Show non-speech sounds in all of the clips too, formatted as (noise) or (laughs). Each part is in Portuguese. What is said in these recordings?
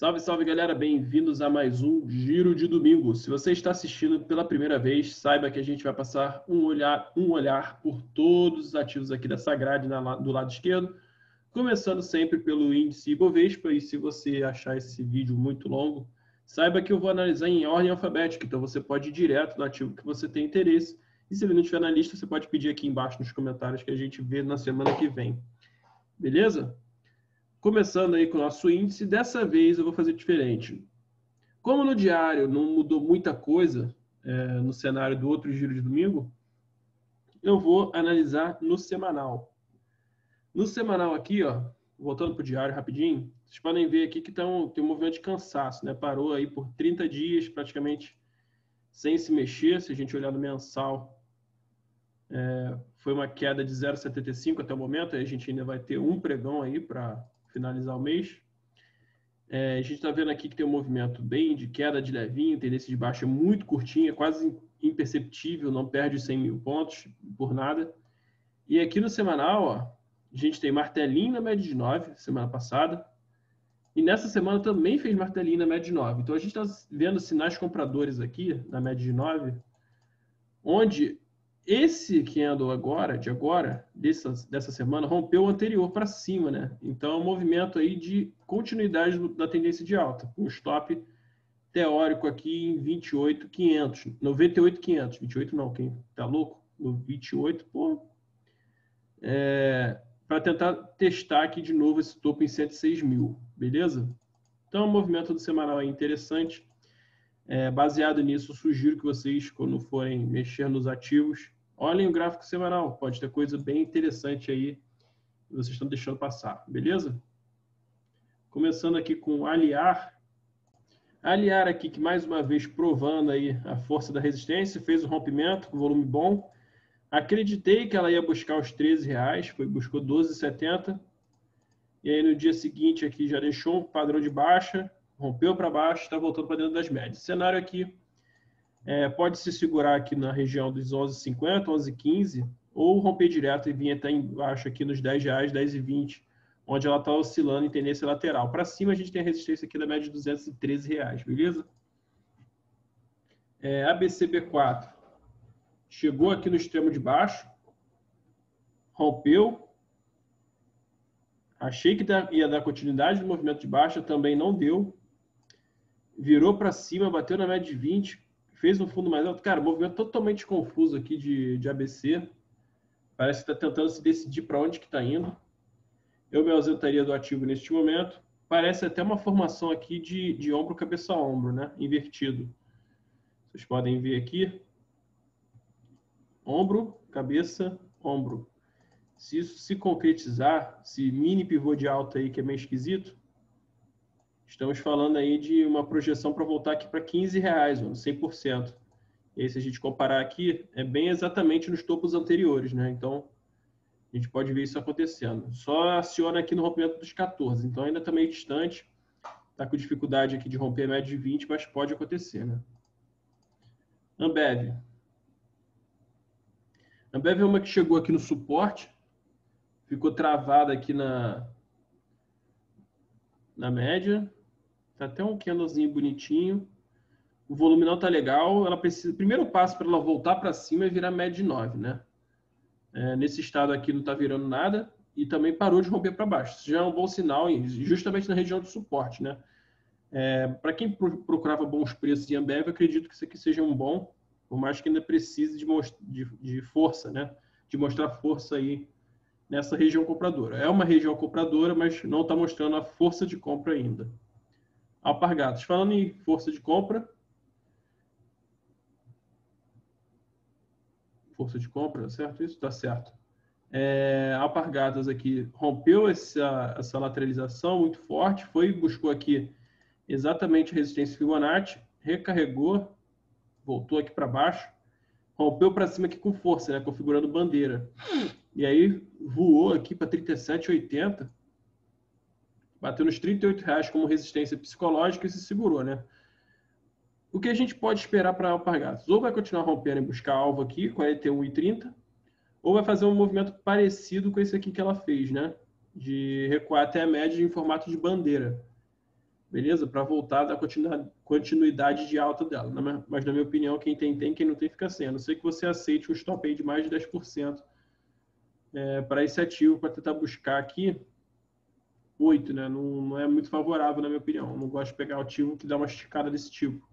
Salve, salve galera, bem-vindos a mais um Giro de Domingo. Se você está assistindo pela primeira vez, saiba que a gente vai passar um olhar, um olhar por todos os ativos aqui dessa grade na, do lado esquerdo, começando sempre pelo índice Ibovespa. E se você achar esse vídeo muito longo, saiba que eu vou analisar em ordem alfabética, então você pode ir direto no ativo que você tem interesse. E se ele não estiver na lista, você pode pedir aqui embaixo nos comentários que a gente vê na semana que vem. Beleza? Começando aí com o nosso índice, dessa vez eu vou fazer diferente. Como no diário não mudou muita coisa é, no cenário do outro giro de domingo, eu vou analisar no semanal. No semanal aqui, ó, voltando para o diário rapidinho, vocês podem ver aqui que tá um, tem um movimento de cansaço, né? Parou aí por 30 dias praticamente sem se mexer. Se a gente olhar no mensal, é, foi uma queda de 0,75 até o momento. Aí a gente ainda vai ter um pregão aí para finalizar o mês. É, a gente está vendo aqui que tem um movimento bem de queda de levinho, tendência de baixa muito curtinha, quase imperceptível, não perde 100 mil pontos por nada. E aqui no semanal, ó, a gente tem martelinho na média de 9, semana passada. E nessa semana também fez martelinho na média de 9. Então a gente está vendo sinais compradores aqui, na média de 9, onde esse que andou agora, de agora, dessa, dessa semana, rompeu o anterior para cima, né? Então, é um movimento aí de continuidade da tendência de alta. Um stop teórico aqui em 28,500, 98,500. 28 não, quem tá louco? No 28, pô. É, para tentar testar aqui de novo esse topo em 106 mil, beleza? Então, o movimento do semanal é interessante. É, baseado nisso, sugiro que vocês, quando forem mexer nos ativos, olhem o gráfico semanal. Pode ter coisa bem interessante aí que vocês estão deixando passar, beleza? Começando aqui com Aliar. Aliar aqui, que mais uma vez provando aí a força da resistência, fez o rompimento com volume bom. Acreditei que ela ia buscar os 13 reais, foi, buscou 12,70. E aí no dia seguinte aqui já deixou um padrão de baixa, rompeu para baixo, está voltando para dentro das médias. Cenário aqui é, pode se segurar aqui na região dos 11,50, 11,15, ou romper direto e vir até embaixo aqui nos 10 reais, 10,20, onde ela está oscilando em tendência lateral. Para cima a gente tem a resistência aqui da média de 213 reais, beleza? É, ABCB4 chegou aqui no extremo de baixo, rompeu, achei que ia dar continuidade no movimento de baixa, também não deu, virou para cima, bateu na média de 20, fez um fundo mais alto. Cara, movimento totalmente confuso aqui de, de ABC. Parece que está tentando se decidir para onde que está indo. Eu me ausentaria do ativo neste momento. Parece até uma formação aqui de, de ombro, cabeça a ombro, né? Invertido. Vocês podem ver aqui. Ombro, cabeça, ombro. Se isso se concretizar, se mini pivô de alta aí, que é meio esquisito, Estamos falando aí de uma projeção para voltar aqui para 15 reais, mano, 100%. E aí, se a gente comparar aqui, é bem exatamente nos topos anteriores, né? Então, a gente pode ver isso acontecendo. Só aciona aqui no rompimento dos 14. Então, ainda está meio distante. Está com dificuldade aqui de romper a média de 20, mas pode acontecer, né? Ambev. Ambev é uma que chegou aqui no suporte, ficou travada aqui na, na média, Tá até um candlezinho bonitinho. O volume não tá legal. Ela precisa. Primeiro passo para ela voltar para cima é virar média de 9, né? É, nesse estado aqui não tá virando nada e também parou de romper para baixo. Isso já é um bom sinal, justamente na região de suporte, né? É, para quem procurava bons preços em Ambev, acredito que isso aqui seja um bom, por mais que ainda precise de, de, de força, né? De mostrar força aí nessa região compradora. É uma região compradora, mas não está mostrando a força de compra ainda. Alpargatas. Falando em força de compra. Força de compra, certo? Isso está certo. É, Alpargatas aqui rompeu essa, essa lateralização muito forte, foi buscou aqui exatamente a resistência Fibonacci, recarregou, voltou aqui para baixo, rompeu para cima aqui com força, né, configurando bandeira. E aí voou aqui para 37,80 bateu nos 38 reais como resistência psicológica e se segurou, né? O que a gente pode esperar para Alpargatas? Ou vai continuar rompendo e buscar alvo aqui, 41,30, ou vai fazer um movimento parecido com esse aqui que ela fez, né? De recuar até a média em formato de bandeira. beleza? Para voltar da continuidade de alta dela. Mas, na minha opinião, quem tem, tem, quem não tem, fica sem. A não ser que você aceite um stop aí de mais de 10% é, para esse ativo, para tentar buscar aqui 8, né? Não, não, é muito favorável, na minha opinião. Não gosto de pegar o ativo que dá uma esticada desse tipo.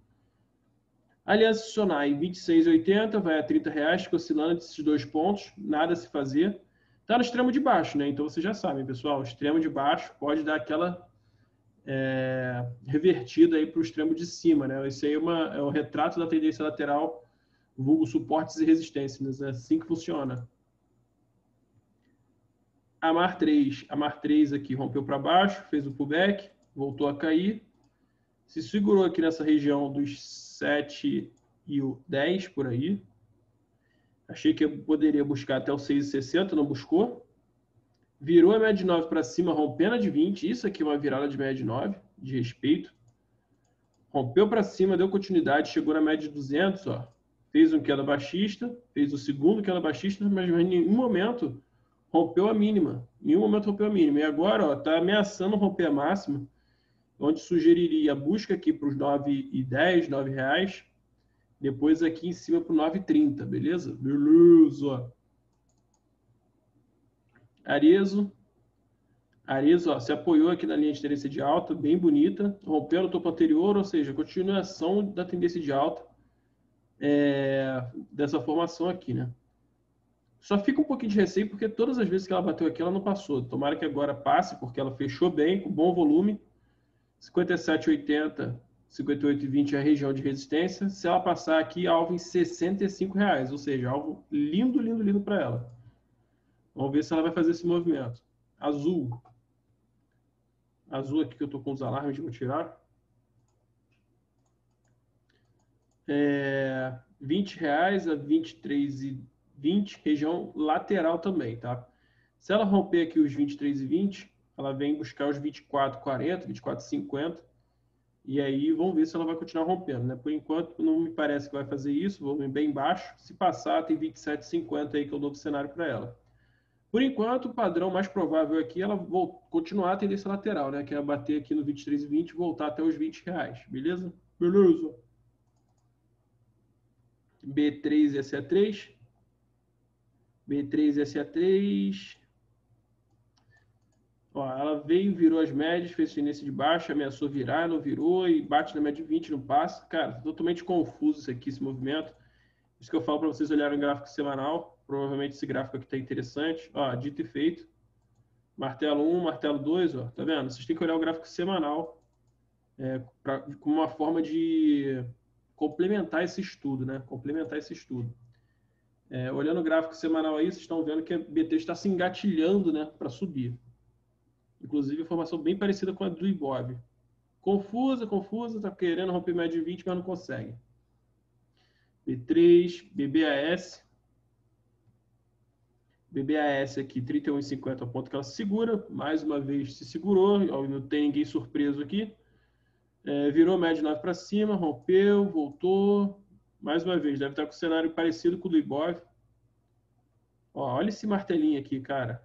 Aliança Sonai, 26,80, vai a 30 reais, oscilando esses dois pontos, nada a se fazer. Está no extremo de baixo, né? Então vocês já sabem, pessoal, extremo de baixo pode dar aquela é, revertida aí para o extremo de cima, né? Esse aí é, uma, é o retrato da tendência lateral, vulgo suportes e resistências, né? É assim que funciona. A Mar 3, a Mar 3 aqui rompeu para baixo, fez o pullback, voltou a cair, se segurou aqui nessa região dos 7 e o 10 por aí. Achei que eu poderia buscar até o 6,60, não buscou. Virou a média de 9 para cima, rompendo a de 20. Isso aqui é uma virada de média de 9, de respeito. Rompeu para cima, deu continuidade, chegou na média de 200, ó. Fez um queda baixista, fez o segundo queda baixista, mas em nenhum momento rompeu a mínima. Em nenhum momento rompeu a mínima. E agora, ó, tá ameaçando romper a máxima onde sugeriria a busca aqui para os 9,10, 9 reais, depois aqui em cima para o 9,30, beleza? Beleza! Arezo. Arezo, ó, se apoiou aqui na linha de tendência de alta, bem bonita, rompeu o topo anterior, ou seja, continuação da tendência de alta é, dessa formação aqui, né? Só fica um pouquinho de receio porque todas as vezes que ela bateu aqui, ela não passou. Tomara que agora passe, porque ela fechou bem, com bom volume, 57,80, 58,20 é a região de resistência. Se ela passar aqui, alvo em 65 reais, ou seja, algo lindo, lindo, lindo para ela. Vamos ver se ela vai fazer esse movimento. Azul. Azul aqui que eu estou com os alarmes, vou tirar. É, 20 reais a 23,20, região lateral também, tá? Se ela romper aqui os 23,20, ela vem buscar os 24,40, 24,50 e aí vamos ver se ela vai continuar rompendo, né? Por enquanto não me parece que vai fazer isso, volume bem baixo. Se passar, tem 27,50 aí que é o novo cenário para ela. Por enquanto, o padrão mais provável aqui é ela continuar a tendência lateral, né? Que é bater aqui no 23,20 e voltar até os 20 reais, beleza? Beleza. B3 e SA3. B3 e SA3. Ó, ela veio, virou as médias, fez tendência de baixo, ameaçou virar, não virou e bate na média de 20, não passa. Cara, totalmente confuso isso aqui, esse movimento. Isso que eu falo para vocês olharem o gráfico semanal. Provavelmente esse gráfico aqui está interessante. Ó, dito e feito. Martelo 1, martelo 2, ó, tá vendo? Vocês têm que olhar o gráfico semanal é, pra, como uma forma de complementar esse estudo, né? Complementar esse estudo. É, olhando o gráfico semanal aí, vocês estão vendo que a BT está se engatilhando, né, para subir. Inclusive, informação bem parecida com a do Ibob. Confusa, confusa, está querendo romper média de 20, mas não consegue. B3, BBAS. BBAS aqui, 31,50 ao ponto que ela se segura. Mais uma vez se segurou, não tem ninguém surpreso aqui. É, virou média 9 para cima, rompeu, voltou. Mais uma vez, deve estar com um cenário parecido com o do Ibov. Ó, olha esse martelinho aqui, cara.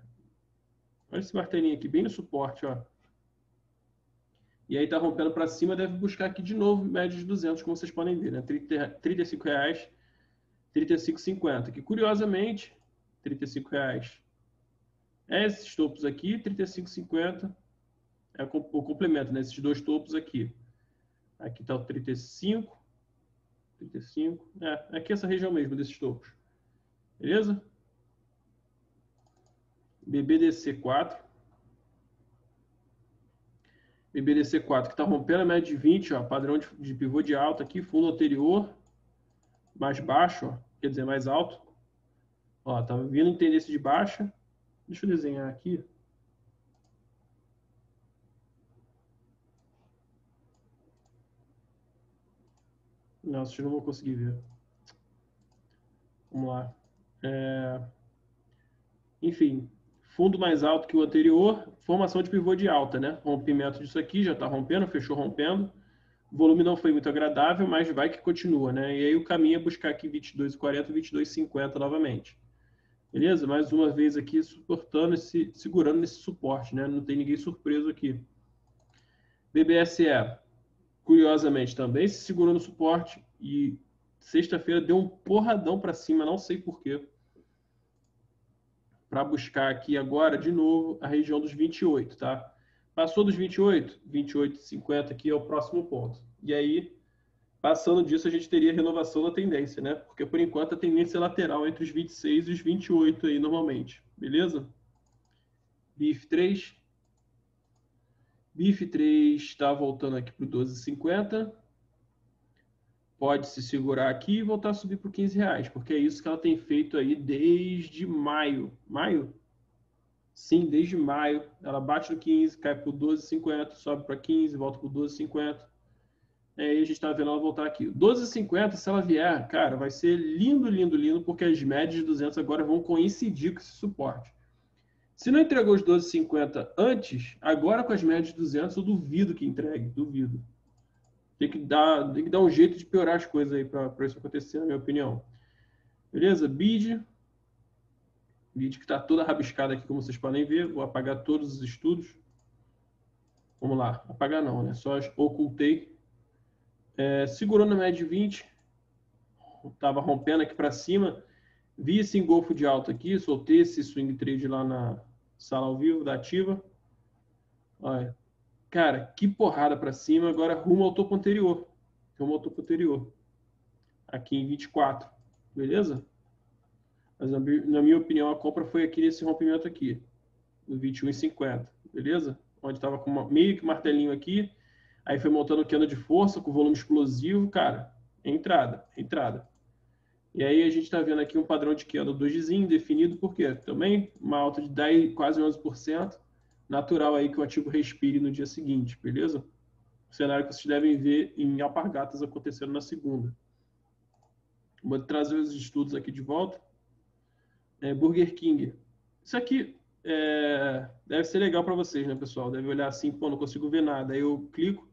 Olha esse martelinho aqui, bem no suporte, ó. E aí tá rompendo para cima, deve buscar aqui de novo média de 200, como vocês podem ver, né? 30, 35 reais, 35,50. Que curiosamente, 35 reais. É esses topos aqui, 35,50. É o complemento, né? Esses dois topos aqui. Aqui tá o 35. 35. É, aqui essa região mesmo desses topos. Beleza? BBDC4. BBDC4 que está rompendo a média de 20, ó, padrão de, de, pivô de alta aqui, fundo anterior, mais baixo, ó, quer dizer, mais alto. Ó, tá vindo em tendência de baixa. Deixa eu desenhar aqui. Não, vocês não vão conseguir ver. Vamos lá. É... Enfim, fundo mais alto que o anterior, formação de pivô de alta, né? Rompimento disso aqui, já está rompendo, fechou rompendo. O volume não foi muito agradável, mas vai que continua, né? E aí o caminho é buscar aqui 22,40, 22,50 novamente. Beleza? Mais uma vez aqui suportando esse, segurando nesse suporte, né? Não tem ninguém surpreso aqui. BBSE, curiosamente, também se segurou no suporte e sexta-feira deu um porradão para cima, não sei porquê. Para buscar aqui agora, de novo, a região dos 28, tá? Passou dos 28, 28,50 aqui é o próximo ponto. E aí, passando disso, a gente teria renovação da tendência, né? Porque por enquanto a tendência é lateral entre os 26 e os 28 aí normalmente, beleza? BIF 3. BIF 3 está voltando aqui para o 12,50 pode se segurar aqui e voltar a subir por 15 reais, porque é isso que ela tem feito aí desde maio. Maio? Sim, desde maio. Ela bate no 15, cai por 12,50, sobe para 15, volta por 12,50. Aí a gente está vendo ela voltar aqui. 12,50, se ela vier, cara, vai ser lindo, lindo, lindo, porque as médias de 200 agora vão coincidir com esse suporte. Se não entregou os 12,50 antes, agora com as médias de 200, eu duvido que entregue, duvido. Tem que dar, tem que dar um jeito de piorar as coisas aí para isso acontecer, na minha opinião. Beleza? Bid. Bid que está toda rabiscada aqui, como vocês podem ver. Vou apagar todos os estudos. Vamos lá. Apagar não, né? Só ocultei. É, segurou na média de 20. Estava rompendo aqui para cima. Vi esse engolfo de alta aqui. Soltei esse swing trade lá na sala ao vivo da ativa. Olha, Cara, que porrada para cima, agora rumo ao topo anterior. Rumo ao topo anterior. Aqui em 24, beleza? Mas na minha opinião, a compra foi aqui nesse rompimento aqui, no 21,50, beleza? Onde estava com uma, meio que martelinho aqui, aí foi montando queda de força com volume explosivo, cara, entrada, entrada. E aí a gente está vendo aqui um padrão de queda dojizinho definido, por quê? Também uma alta de 10, quase 11%, natural aí que o ativo respire no dia seguinte, beleza? O cenário que vocês devem ver em alpargatas acontecendo na segunda. Vou trazer os estudos aqui de volta. É, Burger King. Isso aqui é, deve ser legal para vocês, né, pessoal? Deve olhar assim, pô, não consigo ver nada. Aí eu clico,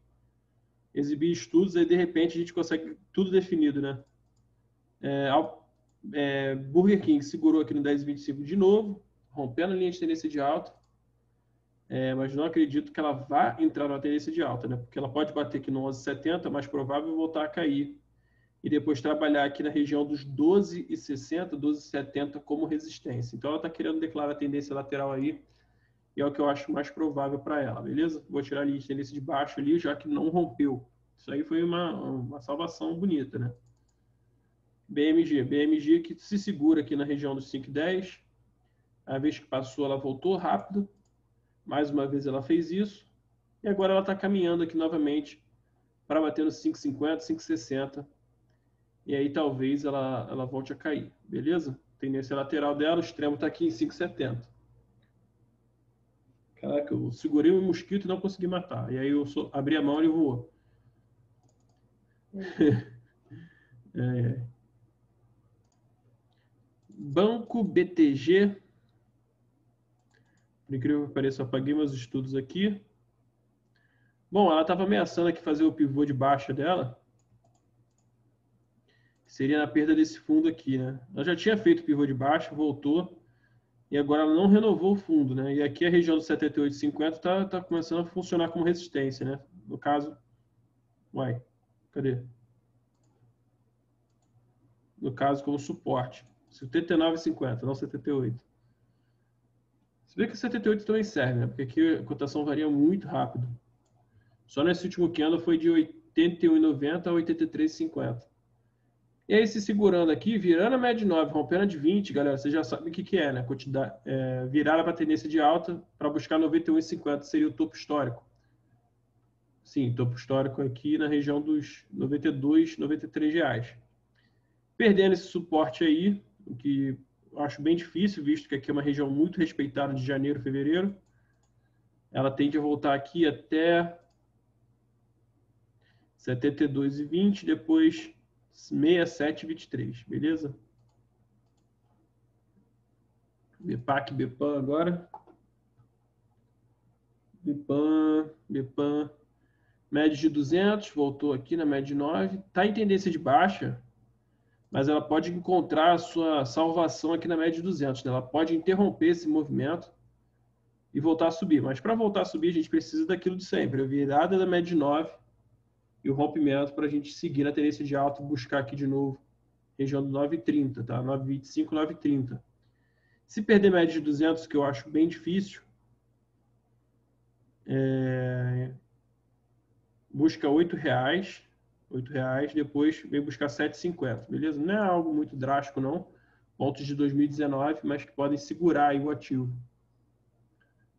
exibir estudos, aí de repente a gente consegue tudo definido, né? É, é, Burger King segurou aqui no 10,25 de novo, rompendo a linha de tendência de alta é, mas não acredito que ela vá entrar na tendência de alta, né? Porque ela pode bater aqui no 11,70, mais provável voltar a cair e depois trabalhar aqui na região dos 12,60, 12,70 como resistência. Então ela está querendo declarar a tendência lateral aí e é o que eu acho mais provável para ela, beleza? Vou tirar a tendência de baixo ali, já que não rompeu. Isso aí foi uma, uma salvação bonita, né? BMG, BMG que se segura aqui na região dos 5,10. A vez que passou, ela voltou rápido mais uma vez ela fez isso. E agora ela está caminhando aqui novamente para bater no 5,50, 5,60. E aí talvez ela, ela volte a cair. Beleza? Tendência lateral dela, o extremo está aqui em 5,70. Caraca, eu segurei um mosquito e não consegui matar. E aí eu abri a mão e ele voou. (laughs) é. Banco BTG por incrível que pareça, apaguei meus estudos aqui. Bom, ela estava ameaçando aqui fazer o pivô de baixa dela. Seria na perda desse fundo aqui, né? Ela já tinha feito o pivô de baixa, voltou. E agora ela não renovou o fundo, né? E aqui a região do 78,50 está tá começando a funcionar como resistência, né? No caso... Uai, cadê? No caso, como suporte. 79,50, não 78. Se vê que 78 também serve, né? Porque aqui a cotação varia muito rápido. Só nesse último candle foi de 81,90 a 83,50. E aí, se segurando aqui, virando a média de 9, rompendo a de 20, galera, você já sabe o que, que é, né? É, virar para tendência de alta para buscar 91,50 seria o topo histórico. Sim, topo histórico aqui na região dos 92, 93 reais. Perdendo esse suporte aí, o que acho bem difícil, visto que aqui é uma região muito respeitada de janeiro, fevereiro. Ela tende a voltar aqui até 72,20, depois 67,23, beleza? BPAC, BPAN agora. BPAN, BPAN. Média de 200, voltou aqui na média de 9. Está em tendência de baixa, mas ela pode encontrar a sua salvação aqui na média de 200. Né? Ela pode interromper esse movimento e voltar a subir. Mas para voltar a subir, a gente precisa daquilo de sempre, a virada da média de 9 e o rompimento para a gente seguir na tendência de alta buscar aqui de novo região do 9,30, tá? 9,25, 9,30. Se perder média de 200, que eu acho bem difícil, é... busca 8 reais, 8 reais, depois vem buscar 7,50, beleza? Não é algo muito drástico, não. Pontos de 2019, mas que podem segurar o ativo.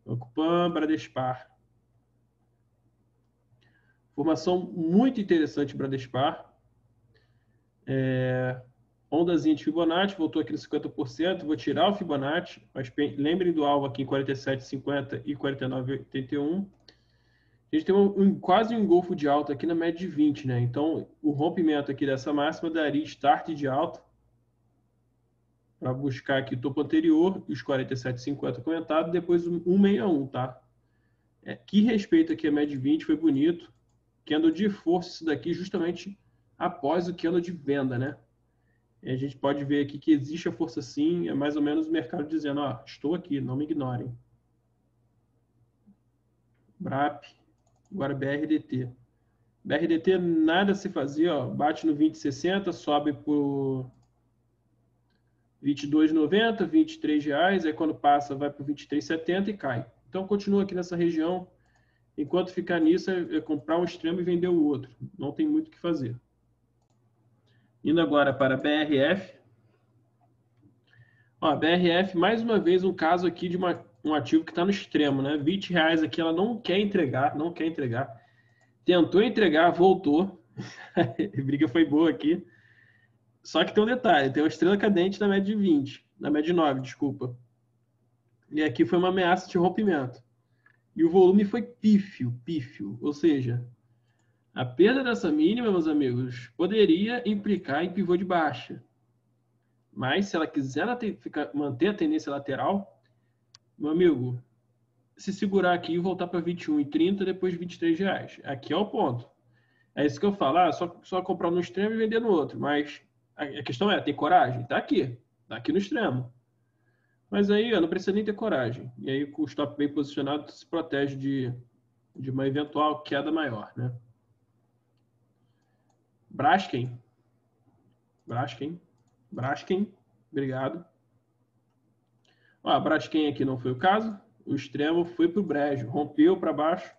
Ocupan, Bradespar. Formação muito interessante Bradespar. É, ondazinha de Fibonacci, voltou aqui no 50%, vou tirar o Fibonacci, mas lembrem do alvo aqui em 47,50 e 49,81. A gente tem um, um, quase um engolfo de alta aqui na média de 20, né? Então, o rompimento aqui dessa máxima daria start de alta para buscar aqui o topo anterior, os 47,50 comentado, depois o 161, tá? É, que respeito aqui a média de 20, foi bonito. Candle de força isso daqui justamente após o candle de venda, né? A gente pode ver aqui que existe a força sim, é mais ou menos o mercado dizendo, ó, estou aqui, não me ignorem. BRAP, agora BRDT. BRDT nada se fazer, ó, bate no 20,60, sobe por 22,90, 23 reais, aí quando passa vai para 23,70 e cai. Então continua aqui nessa região. Enquanto ficar nisso, é, é comprar um extremo e vender o outro. Não tem muito o que fazer. Indo agora para BRF. Ó, BRF, mais uma vez, um caso aqui de uma, um ativo que está no extremo, né? 20 reais aqui, ela não quer entregar, não quer entregar. Tentou entregar, voltou. a (laughs) briga foi boa aqui. Só que tem um detalhe, tem uma estrela cadente na média de 20, na média de 9, desculpa. E aqui foi uma ameaça de rompimento. E o volume foi pífio, pífio. Ou seja, a perda dessa mínima, meus amigos, poderia implicar em pivô de baixa. Mas se ela quiser manter a tendência lateral, meu amigo, se segurar aqui e voltar para 21 e 30, depois 23 reais. Aqui é o ponto. É isso que eu falo, ah, só, só comprar no extremo e vender no outro. Mas a questão é, tem coragem? Tá aqui, tá aqui no extremo. Mas aí, ó, não precisa nem ter coragem. E aí, com o stop bem posicionado, se protege de, de uma eventual queda maior, né? Braskem. Braskem. Braskem. Obrigado. Ó, a Braskem aqui não foi o caso. O extremo foi para o brejo. Rompeu para baixo.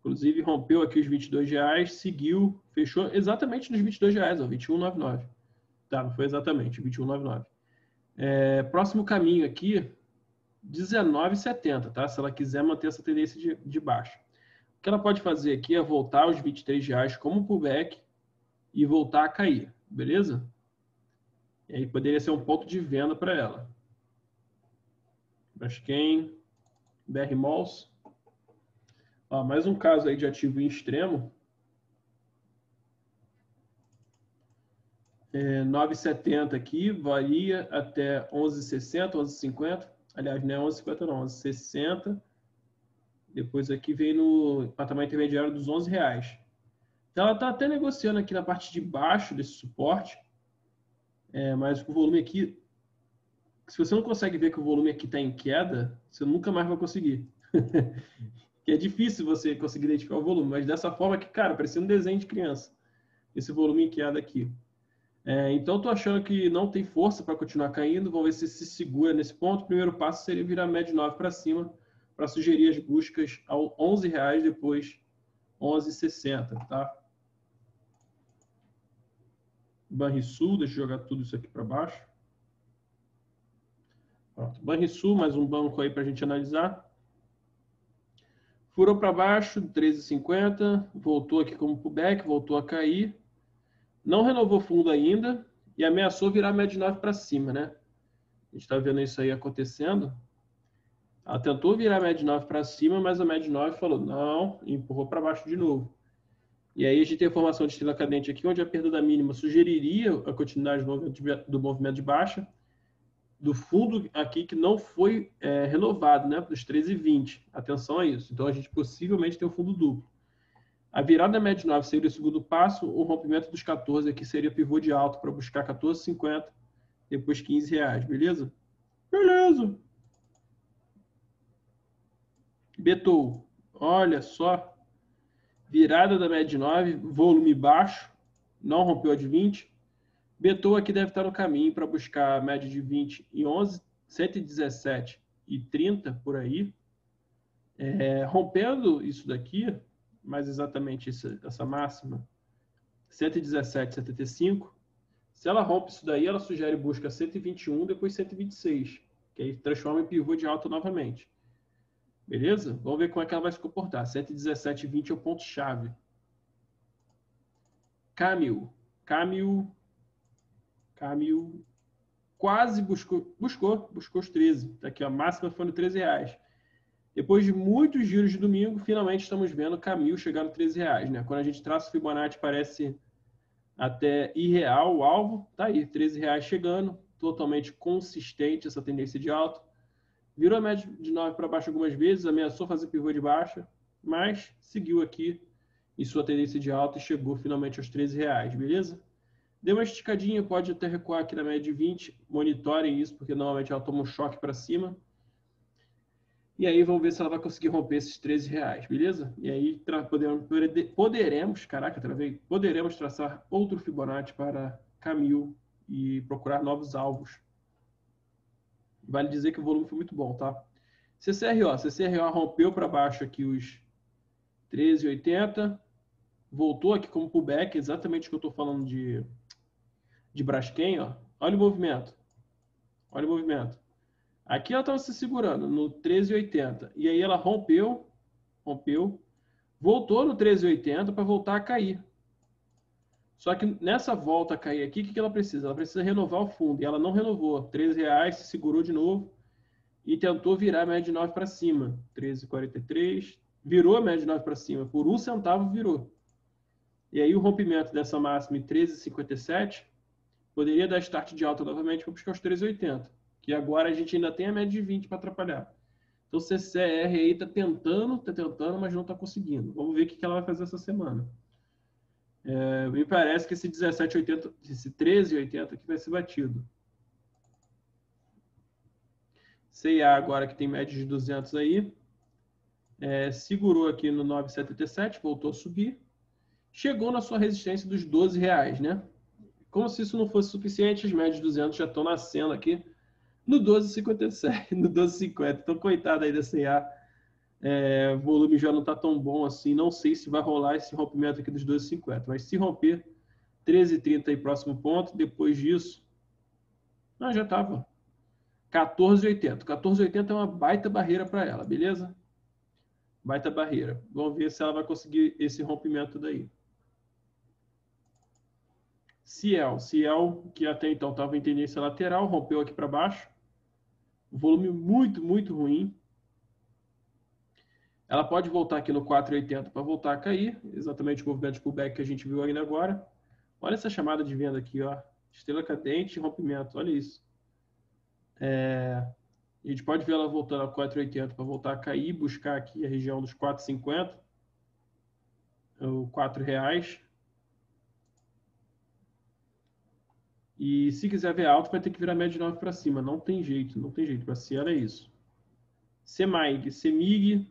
Inclusive, rompeu aqui os 22 reais. Seguiu. Fechou exatamente nos 22 reais, ó, 21,99. Tá, não foi exatamente, 21,99. É, próximo caminho aqui, 19,70, tá? Se ela quiser manter essa tendência de, de baixo. O que ela pode fazer aqui é voltar aos 23 reais como pullback e voltar a cair, beleza? E aí poderia ser um ponto de venda para ela. Braskem, BR Malls. Ó, mais um caso aí de ativo em extremo. É, 9,70 aqui, varia até 11,60, 11,50. Aliás, não é 11,50 não, 11,60. Depois aqui vem no patamar intermediário dos 11 reais. Então, ela está até negociando aqui na parte de baixo desse suporte, é, mas o volume aqui, se você não consegue ver que o volume aqui está em queda, você nunca mais vai conseguir. (laughs) que é difícil você conseguir identificar o volume, mas dessa forma que, cara, parecia um desenho de criança, esse volume em queda aqui. É, então, estou achando que não tem força para continuar caindo, vamos ver se se segura nesse ponto. O primeiro passo seria virar médio 9 para cima, para sugerir as buscas ao 11 reais depois 11,60, tá? Banrisul, deixa eu jogar tudo isso aqui para baixo. Pronto. Banrisul, mais um banco aí para a gente analisar. Furou para baixo, 13,50, voltou aqui como pullback, voltou a cair. Não renovou fundo ainda e ameaçou virar média 9 para cima, né? A gente está vendo isso aí acontecendo. Ela tentou virar média 9 para cima, mas a média 9 falou não, e empurrou para baixo de novo. E aí a gente tem a formação de estrela cadente aqui, onde a perda da mínima sugeriria a continuidade do movimento de baixa, do fundo aqui que não foi é, renovado, né, para os 13,20. Atenção a isso. Então a gente possivelmente tem um fundo duplo. A virada média 9 seria o segundo passo, o rompimento dos 14 aqui seria pivô de alto para buscar 14,50, depois 15 reais, beleza? Beleza. Betou, olha só, virada da média de 9, volume baixo, não rompeu a de 20. Betou aqui deve estar no caminho para buscar a média de 20 e 11, 117 e 30 por aí. É, rompendo isso daqui, mais exatamente essa, essa máxima, 117,75. Se ela rompe isso daí, ela sugere busca 121, depois 126, que aí transforma em pivô de alta novamente. Beleza? Vamos ver como é que ela vai se comportar. 117,20 é o ponto-chave. Camil. Camil. Camil. Quase buscou, buscou, buscou os 13. Tá aqui, a máxima foi no 13 reais. Depois de muitos giros de domingo, finalmente estamos vendo Camil chegar no 13 reais, né? Quando a gente traça o Fibonacci, parece até irreal o alvo. Tá aí, 13 reais chegando, totalmente consistente essa tendência de alta. Virou a média de 9 para baixo algumas vezes, ameaçou fazer pivô de baixa, mas seguiu aqui em sua tendência de alta e chegou finalmente aos 13 reais, beleza? Deu uma esticadinha, pode até recuar aqui na média de 20. Monitorem isso, porque normalmente ela toma um choque para cima. E aí vamos ver se ela vai conseguir romper esses 13 reais, beleza? E aí poderemos, poderemos, caraca, travei, poderemos traçar outro Fibonacci para Camil e procurar novos alvos. Vale dizer que o volume foi muito bom, tá? CCRO, CCRO rompeu para baixo aqui os 13,80, voltou aqui como pullback, exatamente o que eu estou falando de, de Braskem, ó. Olha o movimento. Olha o movimento. Aqui ela estava se segurando no 13,80. E aí ela rompeu, rompeu, voltou no 13,80 para voltar a cair. Só que nessa volta a cair aqui, o que ela precisa? Ela precisa renovar o fundo. E ela não renovou. 13 reais, se segurou de novo e tentou virar a média de 9 para cima. 13,43. Virou a média de 9 para cima. Por um centavo virou. E aí o rompimento dessa máxima em 13,57 poderia dar start de alta novamente para buscar os 13,80 que agora a gente ainda tem a média de 20 para atrapalhar. Então, o CCR aí está tentando, está tentando, mas não está conseguindo. Vamos ver o que ela vai fazer essa semana. É, me parece que esse 17,80, esse 13,80 aqui vai ser batido. CIA agora que tem média de 200 aí. É, segurou aqui no 9,77, voltou a subir. Chegou na sua resistência dos 12 reais, né? Como se isso não fosse suficiente, as médias de 200 já estão nascendo aqui no 12,57, (laughs) no 12,50. Então, coitado aí da CA. É, volume já não está tão bom assim. Não sei se vai rolar esse rompimento aqui dos 12,50. Mas se romper, 13,30 aí, próximo ponto. Depois disso. Não, já estava. 14,80. 14,80 é uma baita barreira para ela, beleza? Baita barreira. Vamos ver se ela vai conseguir esse rompimento daí. Ciel. Ciel, que até então estava em tendência lateral, rompeu aqui para baixo volume muito, muito ruim. Ela pode voltar aqui no 4,80 para voltar a cair, exatamente o movimento de pullback que a gente viu ainda agora. Olha essa chamada de venda aqui, ó. Estrela cadente, rompimento, olha isso. É... A gente pode ver ela voltando a 4,80 para voltar a cair, buscar aqui a região dos 4,50, ou 4 reais. E se quiser ver alto, vai ter que virar média de 9 para cima. Não tem jeito, não tem jeito. Para Cielo é isso. Semig, Semig,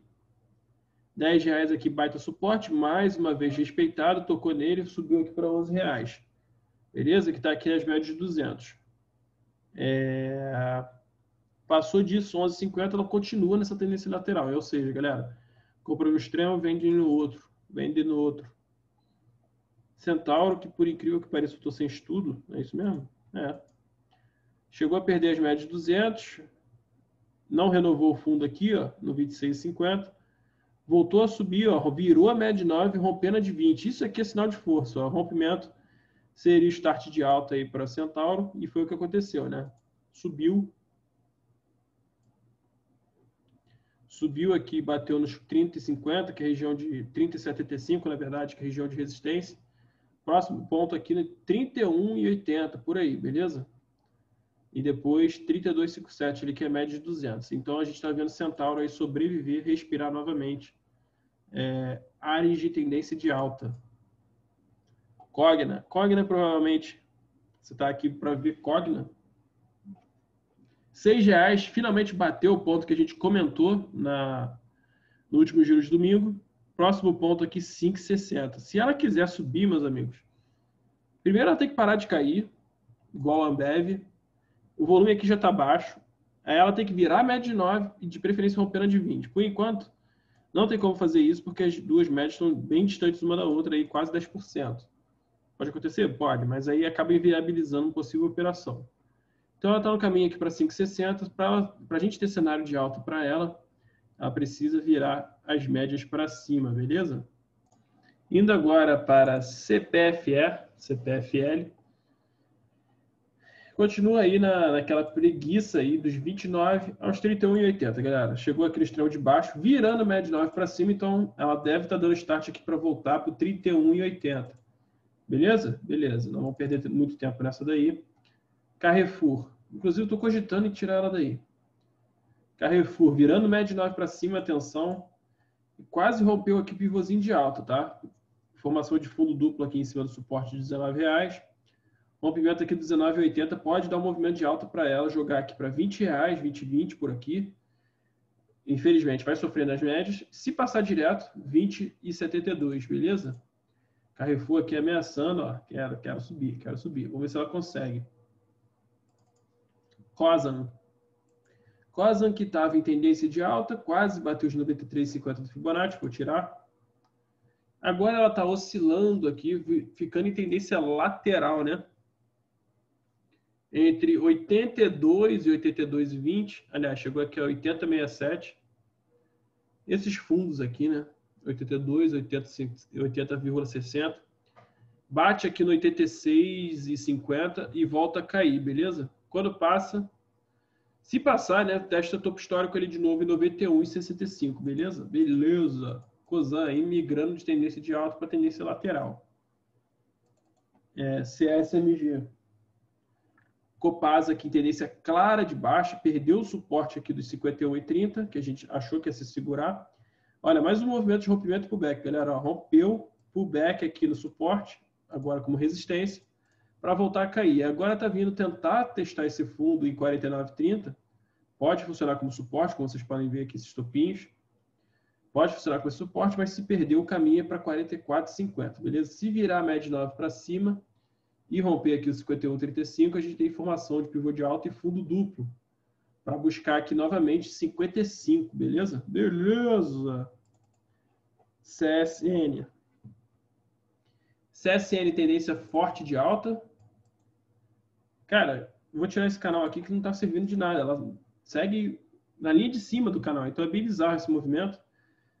10 reais aqui, baita suporte. Mais uma vez respeitado, tocou nele, subiu aqui para 11 reais. Beleza? Que está aqui as médias de 200. É... Passou disso, 11,50, ela continua nessa tendência lateral. Ou seja, galera, compra no extremo, vende no outro, vende no outro. Centauro, que por incrível que pareça, eu estou sem estudo, é isso mesmo? É. Chegou a perder as médias de 200, não renovou o fundo aqui, ó, no 26,50, voltou a subir, ó, virou a média de 9, rompendo a de 20. Isso aqui é sinal de força, ó, rompimento seria start de alta aí para Centauro, e foi o que aconteceu, né? Subiu, subiu aqui, bateu nos 30,50, que é a região de 30,75, na verdade, que é a região de resistência. Próximo ponto aqui, 31,80, por aí, beleza? E depois 32,57, ali que é média de 200. Então, a gente está vendo Centauro aí sobreviver, respirar novamente. É, áreas de tendência de alta. Cogna. Cogna, provavelmente, você está aqui para ver Cogna. R$ reais finalmente bateu o ponto que a gente comentou na, no último giro de domingo. Próximo ponto aqui, 5,60. Se ela quiser subir, meus amigos, primeiro ela tem que parar de cair, igual a Ambev. O volume aqui já está baixo. Aí ela tem que virar a média de 9 e de preferência romper a de 20. Por enquanto, não tem como fazer isso porque as duas médias estão bem distantes uma da outra, aí quase 10%. Pode acontecer? Pode, mas aí acaba inviabilizando uma possível operação. Então ela está no caminho aqui para 5,60. Para a gente ter cenário de alta para ela, ela precisa virar as médias para cima, beleza? Indo agora para CPFE, CPFL. Continua aí na, naquela preguiça aí dos 29 aos 31,80, galera. Chegou aquele extremo de baixo, virando média 9 para cima, então ela deve estar tá dando start aqui para voltar para o 31,80. Beleza? Beleza. Não vamos perder muito tempo nessa daí. Carrefour. Inclusive, estou cogitando em tirar ela daí. Carrefour virando média 9 para cima, atenção. Quase rompeu aqui pivôzinho de alta, tá? Formação de fundo duplo aqui em cima do suporte de 19 reais. Rompimento aqui do 19,80 pode dar um movimento de alta para ela, jogar aqui para 20 reais, 20, 20 por aqui. Infelizmente, vai sofrer nas médias. Se passar direto, 20 e 72, beleza? Carrefour aqui ameaçando, ó. Quero, quero subir, quero subir. Vamos ver se ela consegue. Cosan. Cosan que estava em tendência de alta, quase bateu os 93,50 do Fibonacci, vou tirar. Agora ela está oscilando aqui, ficando em tendência lateral, né? Entre 82 e 82,20. Aliás, chegou aqui a 80,67. Esses fundos aqui, né? 82, 80,60. Bate aqui no 86,50 e volta a cair, beleza? Quando passa, se passar, né, testa topo histórico ali de novo em 91,65, beleza? Beleza. Cosan migrando de tendência de alta para tendência lateral. É, CSMG. Copasa aqui em tendência clara de baixa, perdeu o suporte aqui dos 51,30, que a gente achou que ia se segurar. Olha, mais um movimento de rompimento pullback, galera. Ó, rompeu pullback aqui no suporte, agora como resistência para voltar a cair. Agora está vindo tentar testar esse fundo em 49,30. Pode funcionar como suporte, como vocês podem ver aqui esses topinhos. Pode funcionar com esse suporte, mas se perder o caminho é para 44,50, beleza? Se virar a média 9 para cima e romper aqui o 51,35, a gente tem informação de pivô de alta e fundo duplo para buscar aqui novamente 55, beleza? Beleza! CSN. CSN tendência forte de alta, Cara, vou tirar esse canal aqui que não está servindo de nada. Ela segue na linha de cima do canal. Então é bem bizarro esse movimento.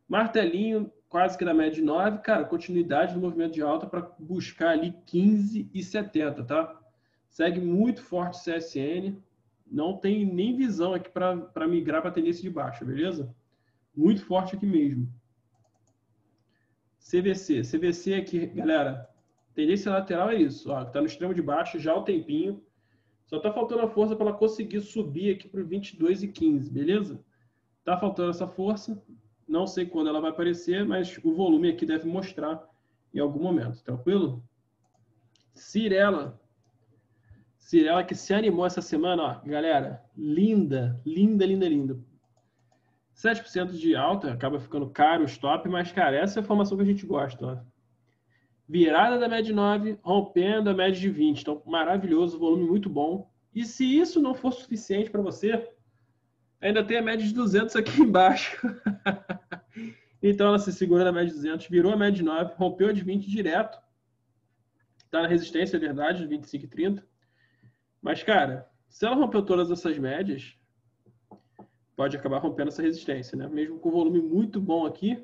Martelinho, quase que na média de 9. Cara, continuidade do movimento de alta para buscar ali 15,70, tá? Segue muito forte CSN. Não tem nem visão aqui para migrar para tendência de baixa, beleza? Muito forte aqui mesmo. CVC. CVC aqui, galera, tendência lateral é isso. Ó, tá no extremo de baixo já o tempinho. Só está faltando a força para ela conseguir subir aqui para 22 e 15, beleza? Está faltando essa força. Não sei quando ela vai aparecer, mas o volume aqui deve mostrar em algum momento, tranquilo? Cirela. Cirela que se animou essa semana, ó, galera, linda, linda, linda, linda. 7% de alta, acaba ficando caro o stop, mas, cara, essa é a formação que a gente gosta, ó virada da média de 9, rompendo a média de 20. Então, maravilhoso, volume muito bom. E se isso não for suficiente para você, ainda tem a média de 200 aqui (laughs) embaixo. então, ela se segura na média de 200, virou a média de 9, rompeu a de 20 direto. Está na resistência, é verdade, de 25 e 30. Mas, cara, se ela rompeu todas essas médias, pode acabar rompendo essa resistência, né? Mesmo com volume muito bom aqui,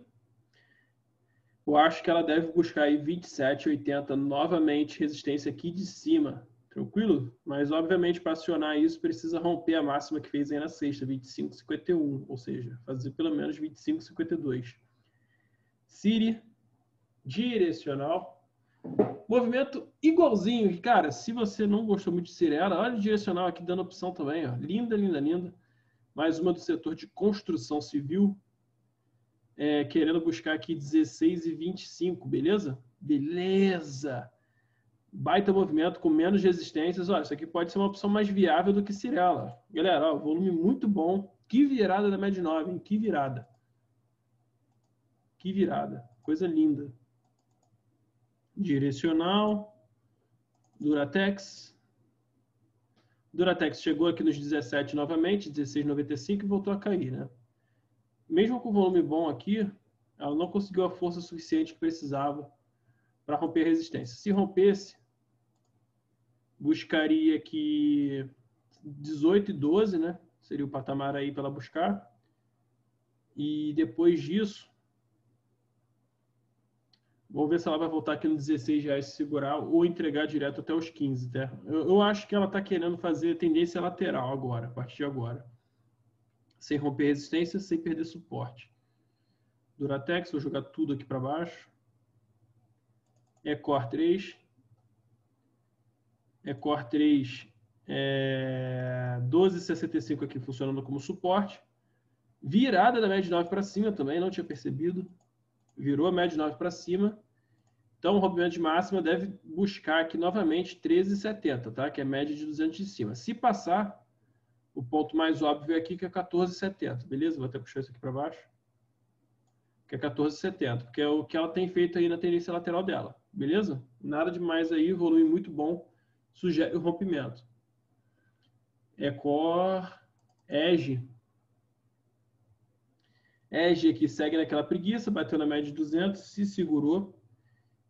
eu acho que ela deve buscar aí 27, 80 novamente resistência aqui de cima. Tranquilo? Mas, obviamente, para acionar isso, precisa romper a máxima que fez aí na sexta, 25,51. Ou seja, fazer pelo menos 25,52. Siri, direcional. Movimento igualzinho. Cara, se você não gostou muito de Cirela, olha o direcional aqui dando opção também. Ó. Linda, linda, linda. Mais uma do setor de construção civil é, querendo buscar aqui 16 e 25, beleza? Beleza! Baita movimento com menos resistências. Olha, isso aqui pode ser uma opção mais viável do que Cirela. Galera, ó, volume muito bom. Que virada da média 9, hein? Que virada. Que virada. Coisa linda. Direcional. Duratex. Duratex chegou aqui nos 17 novamente, 16,95 e voltou a cair, né? Mesmo com volume bom aqui, ela não conseguiu a força suficiente que precisava para romper a resistência. Se rompesse, buscaria aqui 18 e 12, né? Seria o patamar aí para ela buscar. E depois disso, vamos ver se ela vai voltar aqui no 16 reais se segurar ou entregar direto até os 15, tá? Eu, eu acho que ela está querendo fazer tendência lateral agora, a partir de agora. Sem romper resistência, sem perder suporte. Duratex, vou jogar tudo aqui para baixo. Ecor 3. Ecor 3 é 12,65 aqui funcionando como suporte. Virada da média 9 para cima também, não tinha percebido. Virou a média 9 para cima. Então, o rompimento de máxima deve buscar aqui novamente 13,70, tá? Que é a média de 200 de cima. Se passar, o ponto mais óbvio aqui que é 14,70, beleza? Vou até puxar isso aqui para baixo. Que é 14,70, porque é o que ela tem feito aí na tendência lateral dela, beleza? Nada demais aí, volume muito bom, sugere o rompimento. Ecor, Edge, Edge aqui segue naquela preguiça, bateu na média de 200, se segurou.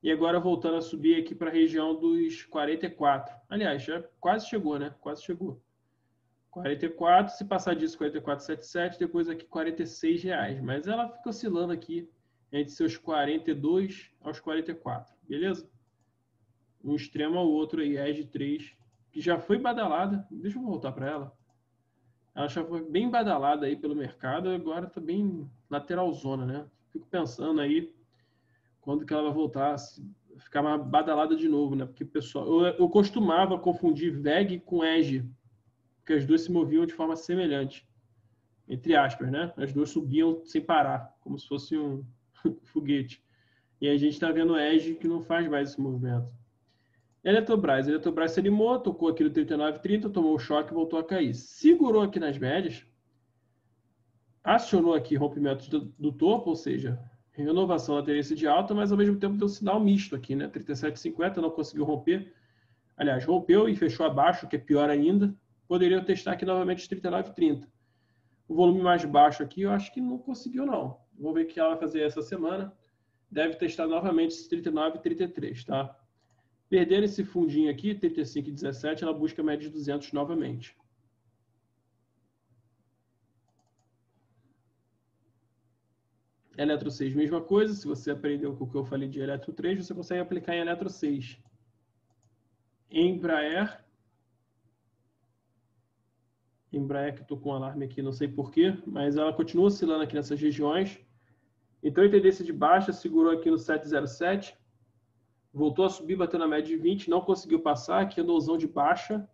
E agora voltando a subir aqui para a região dos 44. Aliás, já quase chegou, né? Quase chegou. 44, se passar disso 44,77, depois aqui 46 reais. Mas ela fica oscilando aqui entre seus 42 aos 44, beleza? Um extremo ao outro aí, Edge 3, que já foi badalada. Deixa eu voltar para ela. Ela já foi bem badalada aí pelo mercado, agora está bem lateral zona, né? Fico pensando aí quando que ela vai voltar a ficar mais badalada de novo, né? Porque pessoal, eu, eu costumava confundir VEG com EGE, porque as duas se moviam de forma semelhante, entre aspas, né? As duas subiam sem parar, como se fosse um (laughs) foguete. E a gente está vendo EGE que não faz mais esse movimento. Eletrobras. A Eletrobras se animou, tocou aqui no 39,30, tomou o choque e voltou a cair. Segurou aqui nas médias, acionou aqui rompimento do, do topo, ou seja, renovação da tendência de alta, mas ao mesmo tempo deu um sinal misto aqui, né? 37,50 não conseguiu romper. Aliás, rompeu e fechou abaixo, que é pior ainda. Poderia testar aqui novamente os 39,30. O volume mais baixo aqui, eu acho que não conseguiu, não. Vamos ver o que ela vai fazer essa semana. Deve testar novamente esse 39,33, tá? Perdendo esse fundinho aqui, 35 e 17, ela busca média de 200 novamente. Eletro 6, mesma coisa. Se você aprendeu com o que eu falei de Eletro 3, você consegue aplicar em Eletro 6. Embraer. Embraer que estou com um alarme aqui, não sei porquê, mas ela continua oscilando aqui nessas regiões. Então, em tendência de baixa, segurou aqui no 707 voltou a subir, bateu na média de 20, não conseguiu passar, aqui andozão de baixa,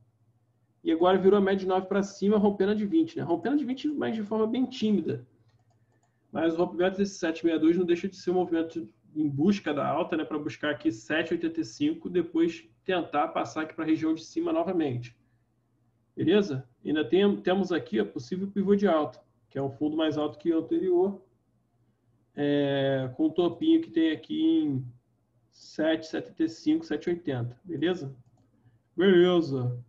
e agora virou a média de 9 para cima, rompendo a de 20, né? Rompendo a de 20, mas de forma bem tímida. Mas o rompimento desse 762 não deixa de ser um movimento em busca da alta, né? Para buscar aqui 785, depois tentar passar aqui para a região de cima novamente. Beleza? Ainda tem, temos aqui a possível pivô de alta, que é um fundo mais alto que o anterior, é, com o topinho que tem aqui em 7,75, 7,80, beleza? Beleza.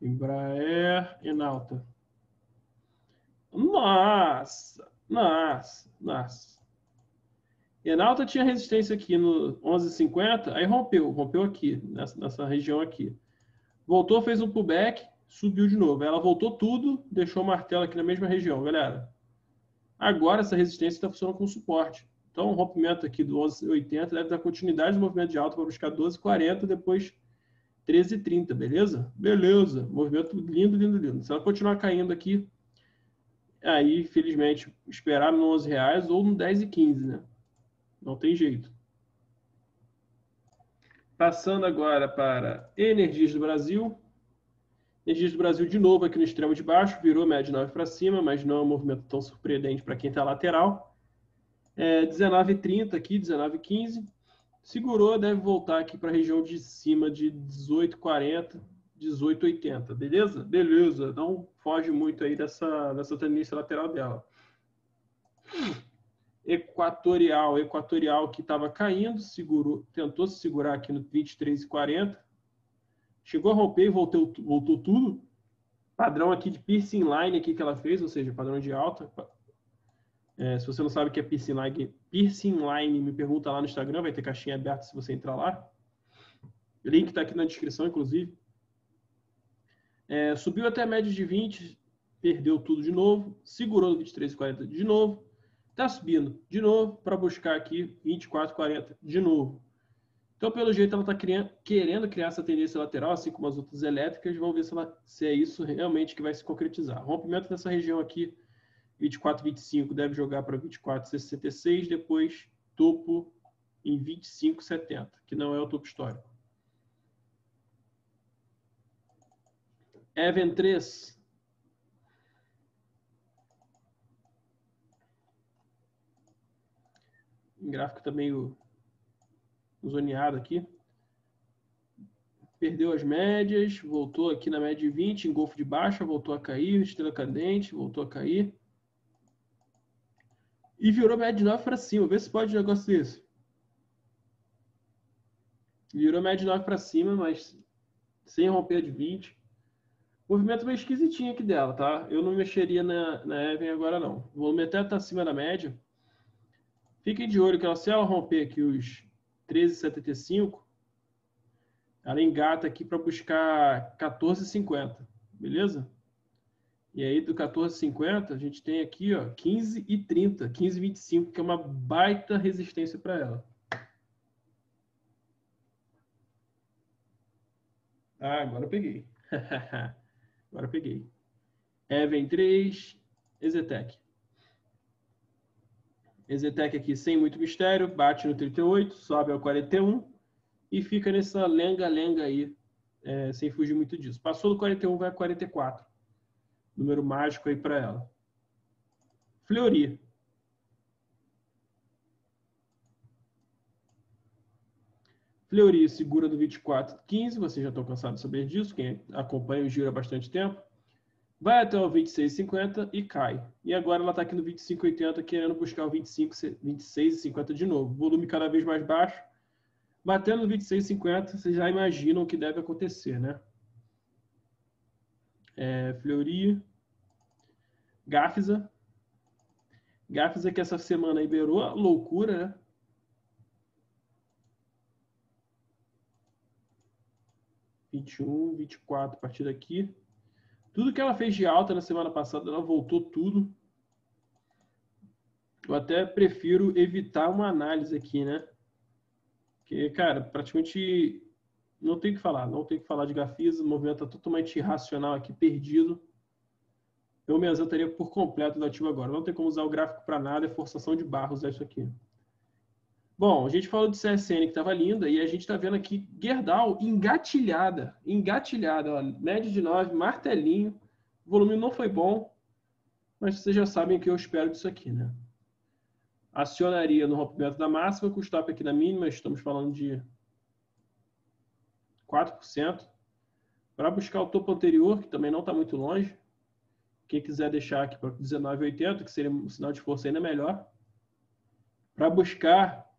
Embraer, Enalta. Nossa, nossa, nossa. Enalta tinha resistência aqui no 11,50, aí rompeu, rompeu aqui, nessa, nessa região aqui. Voltou, fez um pullback, subiu de novo. Ela voltou tudo, deixou o martelo aqui na mesma região, galera. Agora essa resistência está funcionando como suporte. Então, o rompimento aqui do 11,80 deve dar continuidade no movimento de alta para buscar 12,40, depois 13,30, beleza? Beleza. Movimento lindo, lindo, lindo. Se ela continuar caindo aqui, aí, infelizmente, esperar no 11 reais ou no 10,15, né? Não tem jeito. Passando agora para Energias do Brasil. Energias do Brasil de novo aqui no extremo de baixo, virou média 9 para cima, mas não é um movimento tão surpreendente para quem está lateral. É, 19,30 aqui, 19,15. Segurou, deve voltar aqui para a região de cima de 18,40, 18,80. Beleza? Beleza. Não foge muito aí dessa, dessa tendência lateral dela. Equatorial, equatorial que estava caindo, segurou, tentou se segurar aqui no 23,40. Chegou a romper e voltou, voltou tudo. Padrão aqui de piercing line aqui que ela fez, ou seja, padrão de alta. É, se você não sabe o que é piercing line, piercing line, me pergunta lá no Instagram, vai ter caixinha aberta se você entrar lá. O link está aqui na descrição, inclusive. É, subiu até a média de 20, perdeu tudo de novo, segurou no 23,40 de novo, está subindo de novo para buscar aqui 24,40 de novo. Então, pelo jeito, ela está querendo criar essa tendência lateral, assim como as outras elétricas. Vamos ver se, ela, se é isso realmente que vai se concretizar. Rompimento nessa região aqui, 24,25 deve jogar para 24,66, depois topo em 25,70, que não é o topo histórico. Even 3. O gráfico está meio zoneado aqui. Perdeu as médias, voltou aqui na média de 20, engolfo de baixa, voltou a cair, estrela cadente, voltou a cair. E virou média de 9 para cima. Vê se pode um negócio desse. Virou média de 9 para cima, mas sem romper de 20. Movimento meio esquisitinho aqui dela, tá? Eu não mexeria na, na Even agora, não. O volume até está acima da média. Fiquem de olho que ela, se ela romper aqui os 13,75, ela engata aqui para buscar 14,50, beleza? E aí do 14,50 a gente tem aqui ó, 15 e 30, 15,25, que é uma baita resistência para ela. Ah, agora eu peguei. (laughs) Agora peguei. Even 3, Ezetec. Ezetec aqui sem muito mistério, bate no 38, sobe ao 41 e fica nessa lenga-lenga aí, é, sem fugir muito disso. Passou do 41, vai a 44. Número mágico aí para ela. Fleury. Fleury segura do 24,15, vocês já estão cansados de saber disso, quem acompanha o giro há bastante tempo. Vai até o 26,50 e cai. E agora ela está aqui no 25,80, querendo buscar o 25, 26,50 de novo. Volume cada vez mais baixo. Batendo no 26,50, vocês já imaginam o que deve acontecer, né? É, Fleury. Gafisa. Gafisa que essa semana a loucura, né? 21, 24, a partir daqui. Tudo que ela fez de alta na semana passada, ela voltou tudo. Eu até prefiro evitar uma análise aqui, né? Porque, cara, praticamente não tem o que falar. Não tem o que falar de Gafisa. O movimento está totalmente irracional aqui, perdido. Eu me ausentaria por completo do ativo agora. Não tem como usar o gráfico para nada. É forçação de barra usar isso aqui. Bom, a gente falou de CSN que estava linda e a gente está vendo aqui Gerdau engatilhada, engatilhada, média de 9, martelinho, o volume não foi bom, mas vocês já sabem o que eu espero disso aqui, né? Acionaria no rompimento da máxima, com stop aqui na mínima, estamos falando de 4%, para buscar o topo anterior, que também não está muito longe. Quem quiser deixar aqui para 19,80, que seria um sinal de força ainda melhor. Para buscar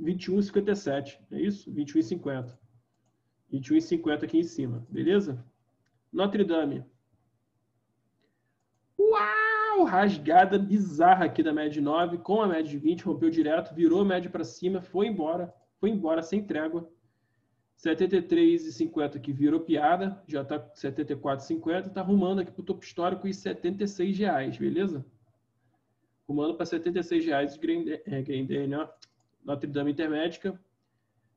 21,57. É isso? 21,50. 21,50 aqui em cima. Beleza? Notre Dame. Uau! Rasgada bizarra aqui da média de 9 com a média de 20. Rompeu direto, virou a média para cima, foi embora. Foi embora sem trégua. 73,50 aqui virou piada. Já está 74,50. Está arrumando aqui para o topo histórico e 76 reais. Beleza? Arrumando para 76 reais de Grendene, é, ó. Notre Dame Intermédica.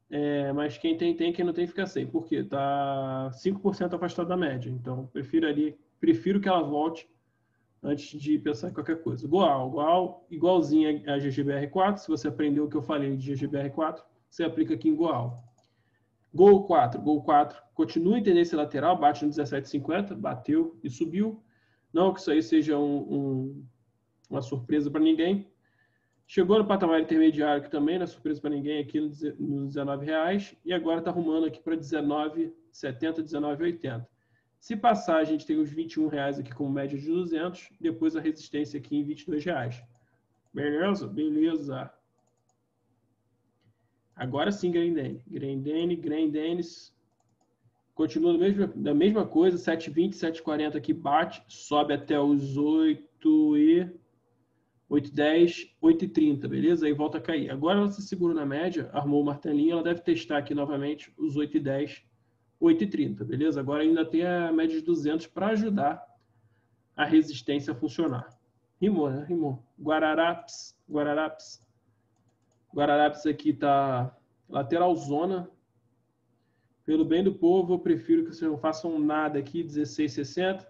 É, mas quem tem, tem, quem não tem, fica sem. Por quê? Está 5% afastado da média. Então, prefiro ali, prefiro que ela volte antes de pensar em qualquer coisa. Igual, igual, igualzinho a GGBR4. Se você aprendeu o que eu falei de GGBR4, você aplica aqui em Goal. Gol 4, Gol 4, continua em tendência lateral, bate no 17,50, bateu e subiu. Não que isso aí seja um, um, uma surpresa para ninguém, Chegou no patamar intermediário, que também não é surpresa para ninguém, aqui nos R$19,00, e agora está arrumando aqui para R$19,70, R$19,80. Se passar, a gente tem os 21 reais aqui como média de 200, depois a resistência aqui em 22 reais. Beleza? Beleza. Agora sim, Grendene. Grendene, Grendenes. Continua da mesma, da mesma coisa, 7,20, 7,40 aqui bate, sobe até os 8 e 8,10, 8,30, beleza? Aí volta a cair. Agora ela se segura na média, armou o martelinho, ela deve testar aqui novamente os 8,10, 8,30, beleza? Agora ainda tem a média de 200 para ajudar a resistência a funcionar. Rimou, né? Rimou. Guararapes, Guararapes. Guararapes aqui tá lateral zona. Pelo bem do povo, eu prefiro que vocês não façam nada aqui, 16,60.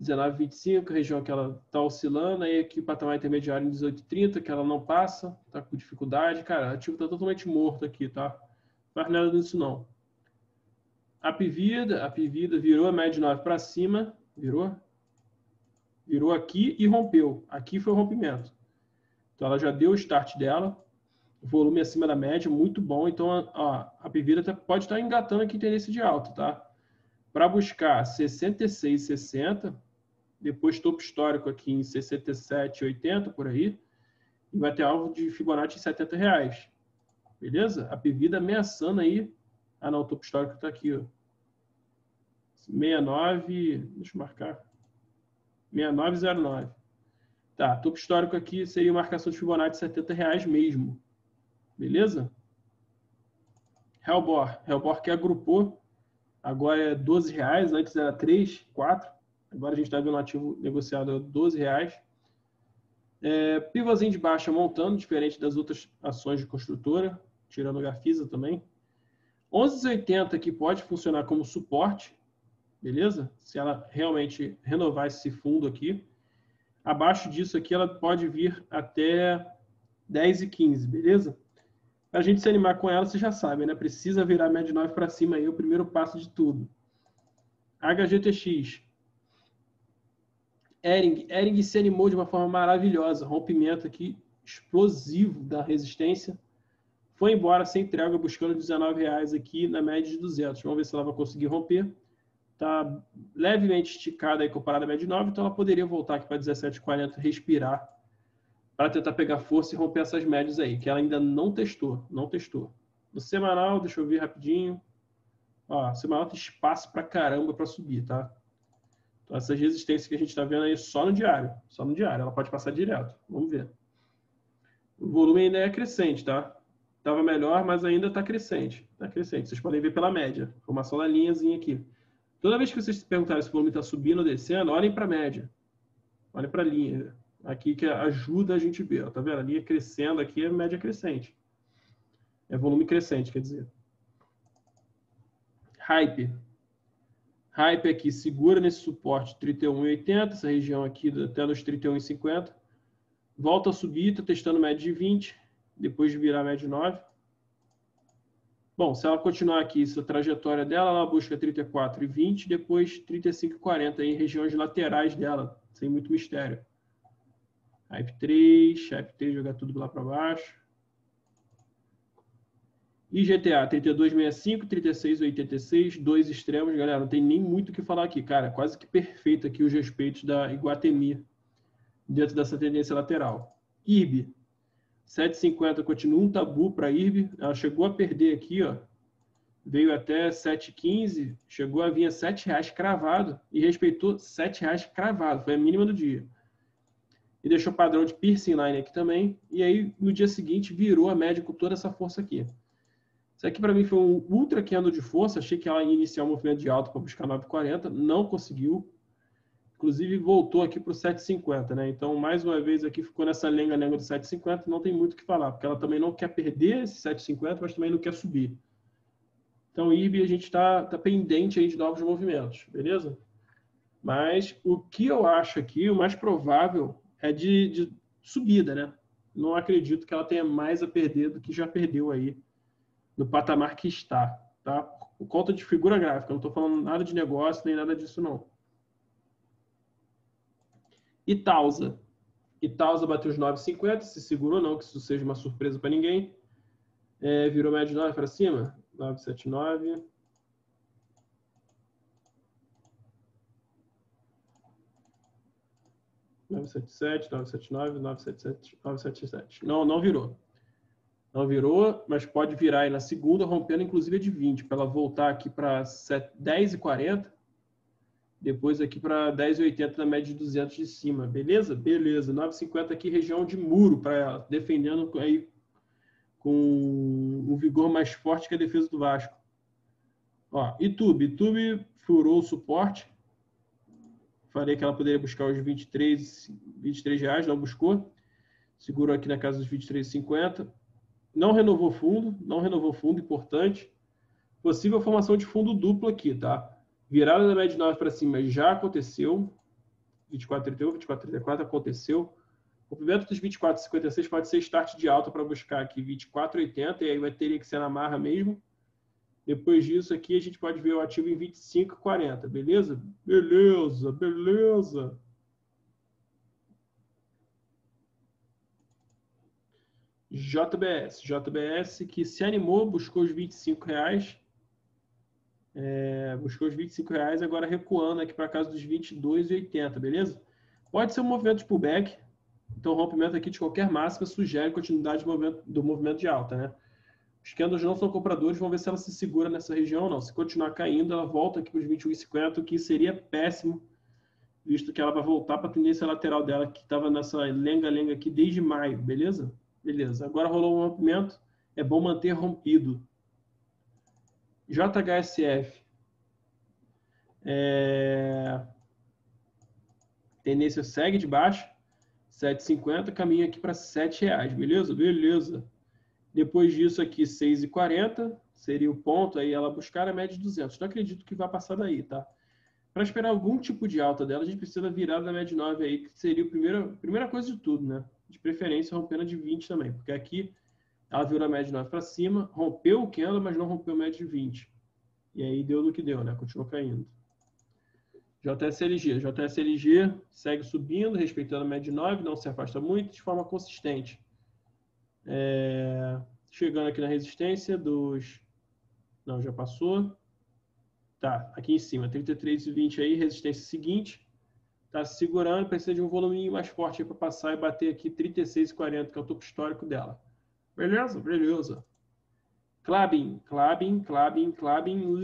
19,25, região que ela está oscilando, aí aqui o patamar intermediário em 18,30, que ela não passa, está com dificuldade. Cara, ativo está totalmente morto aqui, tá? Não faz nada disso não. A Pivida, a Pivida virou a média 9 para cima, virou? Virou aqui e rompeu. Aqui foi o rompimento. Então ela já deu o start dela, volume acima da média, muito bom. Então ó, a Pivida pode estar engatando aqui tendência de alta, tá? Para buscar 66,60, depois topo histórico aqui em 67,80 por aí, e vai ter alvo de Fibonacci em 70 reais. Beleza? A Pivida ameaçando aí. Ah, não, o topo histórico está aqui, ó. 69, deixa eu marcar. 6909. Tá, topo histórico aqui seria marcação de Fibonacci de 70 reais mesmo. Beleza? Hellbor. Hellbor que agrupou. Agora é 12 reais, antes era 3, 4. Agora a gente está vendo um ativo negociado a 12 reais. É, pivôzinho de baixa montando, diferente das outras ações de construtora, tirando a Gafisa também. 11,80 que pode funcionar como suporte, beleza? Se ela realmente renovar esse fundo aqui. Abaixo disso aqui, ela pode vir até 10 e 15, beleza? Para a gente se animar com ela, você já sabe, né? Precisa virar média 9 para cima aí, o primeiro passo de tudo. HGTX, Ering. Ering se animou de uma forma maravilhosa. Rompimento aqui explosivo da resistência. Foi embora sem trégua, buscando R$19,00 aqui na média de 200. Vamos ver se ela vai conseguir romper. Está levemente esticada aí comparada à média de 9, então ela poderia voltar aqui para 17,40, respirar, para tentar pegar força e romper essas médias aí, que ela ainda não testou. Não testou. No semanal, deixa eu ver rapidinho. Ó, semanal tem espaço para caramba para subir, tá? Então, essas resistências que a gente está vendo aí só no diário. Só no diário. Ela pode passar direto. Vamos ver. O volume ainda é crescente, tá? Estava melhor, mas ainda está crescente. Está crescente. Vocês podem ver pela média. Formação da linhazinha aqui. Toda vez que vocês se perguntarem se o volume está subindo ou descendo, olhem para a média. Olhem para a linha. Aqui que ajuda a gente ver. Tá vendo? A linha crescendo aqui é média crescente. É volume crescente, quer dizer. Hype. Hype aqui segura nesse suporte 31,80, essa região aqui até nos 31,50. Volta a subir, está testando média de 20, depois de virar média de 9. Bom, se ela continuar aqui, essa trajetória dela, ela busca 34,20, depois 35,40 em regiões laterais dela, sem muito mistério. Hype 3, Hype 3 jogar tudo lá para baixo. E GTA 3265, 3686, dois extremos, galera, não tem nem muito o que falar aqui, cara, quase que perfeito aqui os respeitos da Iguatemi dentro dessa tendência lateral. IRB, 750 continua um tabu para IRB, ela chegou a perder aqui, ó, veio até 7,15, chegou a vir a 7 reais cravado e respeitou 7 reais cravado, foi a mínima do dia. E deixou padrão de piercing line aqui também, e aí no dia seguinte virou a média com toda essa força aqui. Isso aqui para mim foi um ultra candle de força. Achei que ela ia iniciar um movimento de alta para buscar 9,40. Não conseguiu. Inclusive voltou aqui para o 7,50, né? Então, mais uma vez aqui ficou nessa lenga-lenga do 7,50. Não tem muito o que falar, porque ela também não quer perder esse 7,50, mas também não quer subir. Então, IB, a gente está tá pendente aí de novos movimentos, beleza? Mas o que eu acho aqui, o mais provável é de, de subida, né? Não acredito que ela tenha mais a perder do que já perdeu aí no patamar que está, tá? Por conta de figura gráfica, não estou falando nada de negócio nem nada disso, não. Itaúsa. Itaúsa bateu os 9,50, se segurou não, que isso seja uma surpresa para ninguém. É, virou média de 9 para cima, 9,79. Nove sete sete, nove sete nove, nove sete sete, nove sete sete. Não, não virou. Não virou, mas pode virar aí na segunda, rompendo inclusive a de 20, para ela voltar aqui para 10,40. Depois aqui para 10,80 na média de 200 de cima. Beleza? Beleza. 9,50 aqui, região de muro para ela, defendendo aí com um vigor mais forte que a defesa do Vasco. Ó, YouTube. YouTube furou o suporte. Falei que ela poderia buscar os 23, 23 reais, não buscou. Segurou aqui na casa dos 23,50. Não renovou fundo, não renovou fundo, importante. Possível formação de fundo duplo aqui, tá? Virada da média 9 para cima já aconteceu. 24,31, 24,34 aconteceu. O Rompimento dos 24,56 pode ser start de alta para buscar aqui 24,80 e aí vai ter que ser na marra mesmo. Depois disso aqui a gente pode ver o ativo em 25,40, beleza? Beleza, beleza. JBS, JBS que se animou, buscou os 25 reais, é, buscou os 25 reais, agora recuando aqui para casa dos 22,80, beleza? Pode ser um movimento de pullback, então rompimento aqui de qualquer máxima sugere continuidade do movimento, do movimento de alta, né? Os candles não são compradores, vamos ver se ela se segura nessa região ou não. Se continuar caindo, ela volta aqui para os 21,50, o que seria péssimo, visto que ela vai voltar para a tendência lateral dela, que estava nessa lenga-lenga aqui desde maio, beleza? Beleza. Agora rolou um rompimento, é bom manter rompido. JHSF. É... Tendência segue de baixo. 7,50, caminha aqui para 7 reais, beleza? Beleza. Depois disso aqui, 6,40 seria o ponto, aí ela buscar a média de 200. Não acredito que vá passar daí, tá? Para esperar algum tipo de alta dela, a gente precisa virar da média 9 aí, que seria a primeira, primeira coisa de tudo, né? De preferência, rompendo a de 20 também, porque aqui ela virou a média de 9 para cima, rompeu o candle, mas não rompeu a média de 20. E aí deu no que deu, né? Continuou caindo. JSLG. JSLG segue subindo, respeitando a média de 9, não se afasta muito, de forma consistente. É, chegando aqui na resistência dos... Não, já passou. Tá, aqui em cima, 33,20 aí, resistência seguinte. Tá se segurando, precisa de um volume mais forte para passar e bater aqui 36,40, que é o topo histórico dela. Beleza? Beleza. Clabin, Clabin, Clabin, Clabin,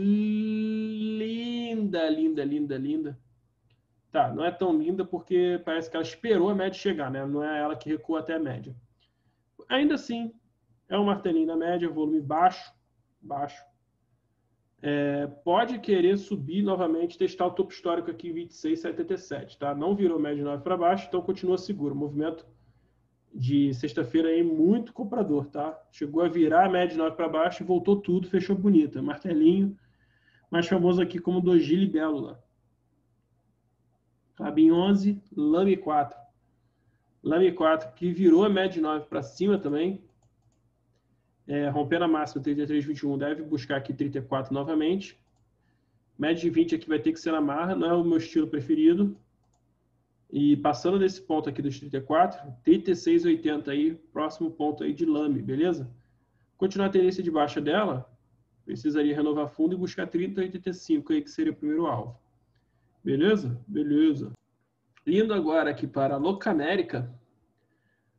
linda, linda, linda, linda. Tá, não é tão linda porque parece que ela esperou a média chegar, né? Não é ela que recua até a média. Ainda assim, é um martelinho na média, volume baixo, baixo. É, pode querer subir novamente, testar o topo histórico aqui em 26,77, tá? Não virou média 9 para baixo, então continua seguro. Movimento de sexta-feira aí muito comprador, tá? Chegou a virar a média 9 para baixo e voltou tudo, fechou bonita. Martelinho, mais famoso aqui como Doji Libélula. Clabin 11, Lame 4. Lame 4 que virou a média 9 para cima também. É, rompendo a máxima 33,21, deve buscar aqui 34 novamente. Média de 20 aqui vai ter que ser na marra, não é o meu estilo preferido. E passando desse ponto aqui dos 34, 36,80 aí, próximo ponto aí de lame, beleza? Continuar a tendência de baixa dela, precisaria renovar fundo e buscar 30,85 aí, que seria o primeiro alvo. Beleza? Beleza. Indo agora aqui para a Locamérica.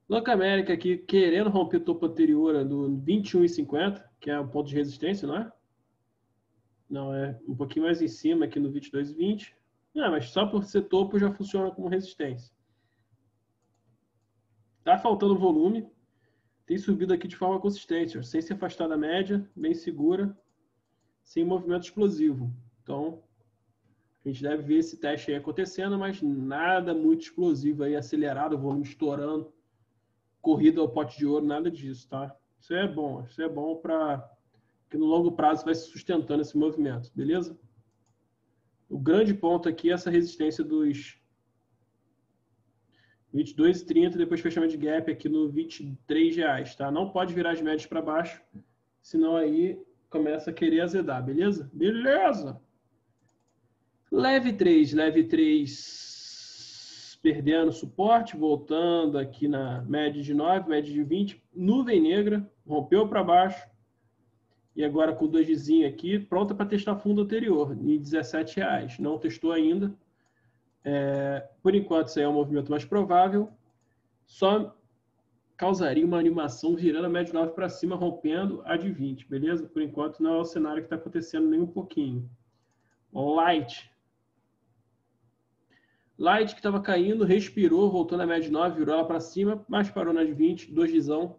Locamérica aqui querendo romper o topo anterior do 21,50, que é o ponto de resistência, não é? Não, é um pouquinho mais em cima aqui no 22,20. Não, mas só por ser topo já funciona como resistência. Tá faltando volume. Tem subido aqui de forma consistente, sem se afastar da média, bem segura, sem movimento explosivo. Então, a gente deve ver esse teste aí acontecendo, mas nada muito explosivo aí, acelerado, volume estourando, corrida ao pote de ouro, nada disso, tá? Isso é bom, isso é bom para que no longo prazo vai se sustentando esse movimento, beleza? O grande ponto aqui é essa resistência dos 22,30, depois fechamento de gap aqui no 23 reais, tá? Não pode virar as médias para baixo, senão aí começa a querer azedar, beleza? Beleza! Leve 3, leve 3 perdendo suporte, voltando aqui na média de 9, média de 20, nuvem negra, rompeu para baixo, e agora com dois vizinhos aqui, pronta para testar fundo anterior, em 17 reais. Não testou ainda. É, por enquanto, isso aí é um movimento mais provável. Só causaria uma animação virando a média 9 para cima, rompendo a de 20, beleza? Por enquanto, não é o cenário que está acontecendo nem um pouquinho. Light. Light que estava caindo, respirou, voltou na média 9, virou ela para cima, mas parou na de 20, dois visão.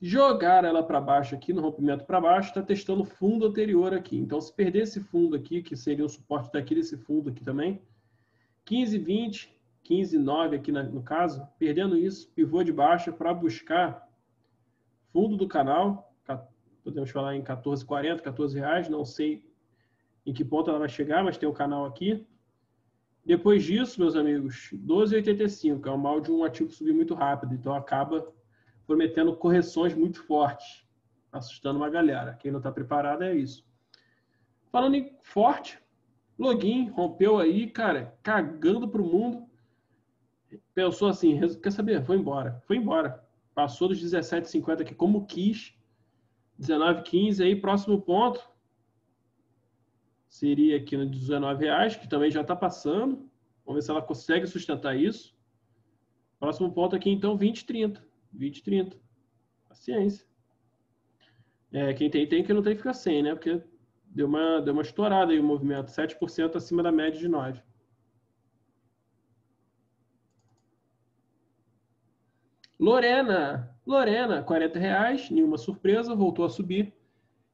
Jogar ela para baixo aqui, no rompimento para baixo, está testando o fundo anterior aqui. Então, se perder esse fundo aqui, que seria o suporte daqui desse fundo aqui também, 15, 20, 15, 9 aqui no caso, perdendo isso, pivô de baixa para buscar fundo do canal, podemos falar em 14,40, 14 reais, não sei em que ponto ela vai chegar, mas tem o canal aqui. Depois disso, meus amigos, 12,85 é o mal de um ativo subir muito rápido, então acaba prometendo correções muito fortes, assustando uma galera. Quem não está preparado é isso. Falando em forte, login rompeu aí, cara, cagando para o mundo. Pensou assim, quer saber? Vou embora. Foi embora. Passou dos 17,50 aqui como quis. 19,15 aí, próximo ponto. Seria aqui no 19 reais, que também já está passando. Vamos ver se ela consegue sustentar isso. Próximo ponto aqui, então, 20,30. 20,30. Paciência. É, quem tem, tem. Quem não tem, fica sem, né? Porque deu uma, deu uma estourada aí o movimento. 7% acima da média de 9. Lorena, Lorena, 40 reais, nenhuma surpresa, voltou a subir.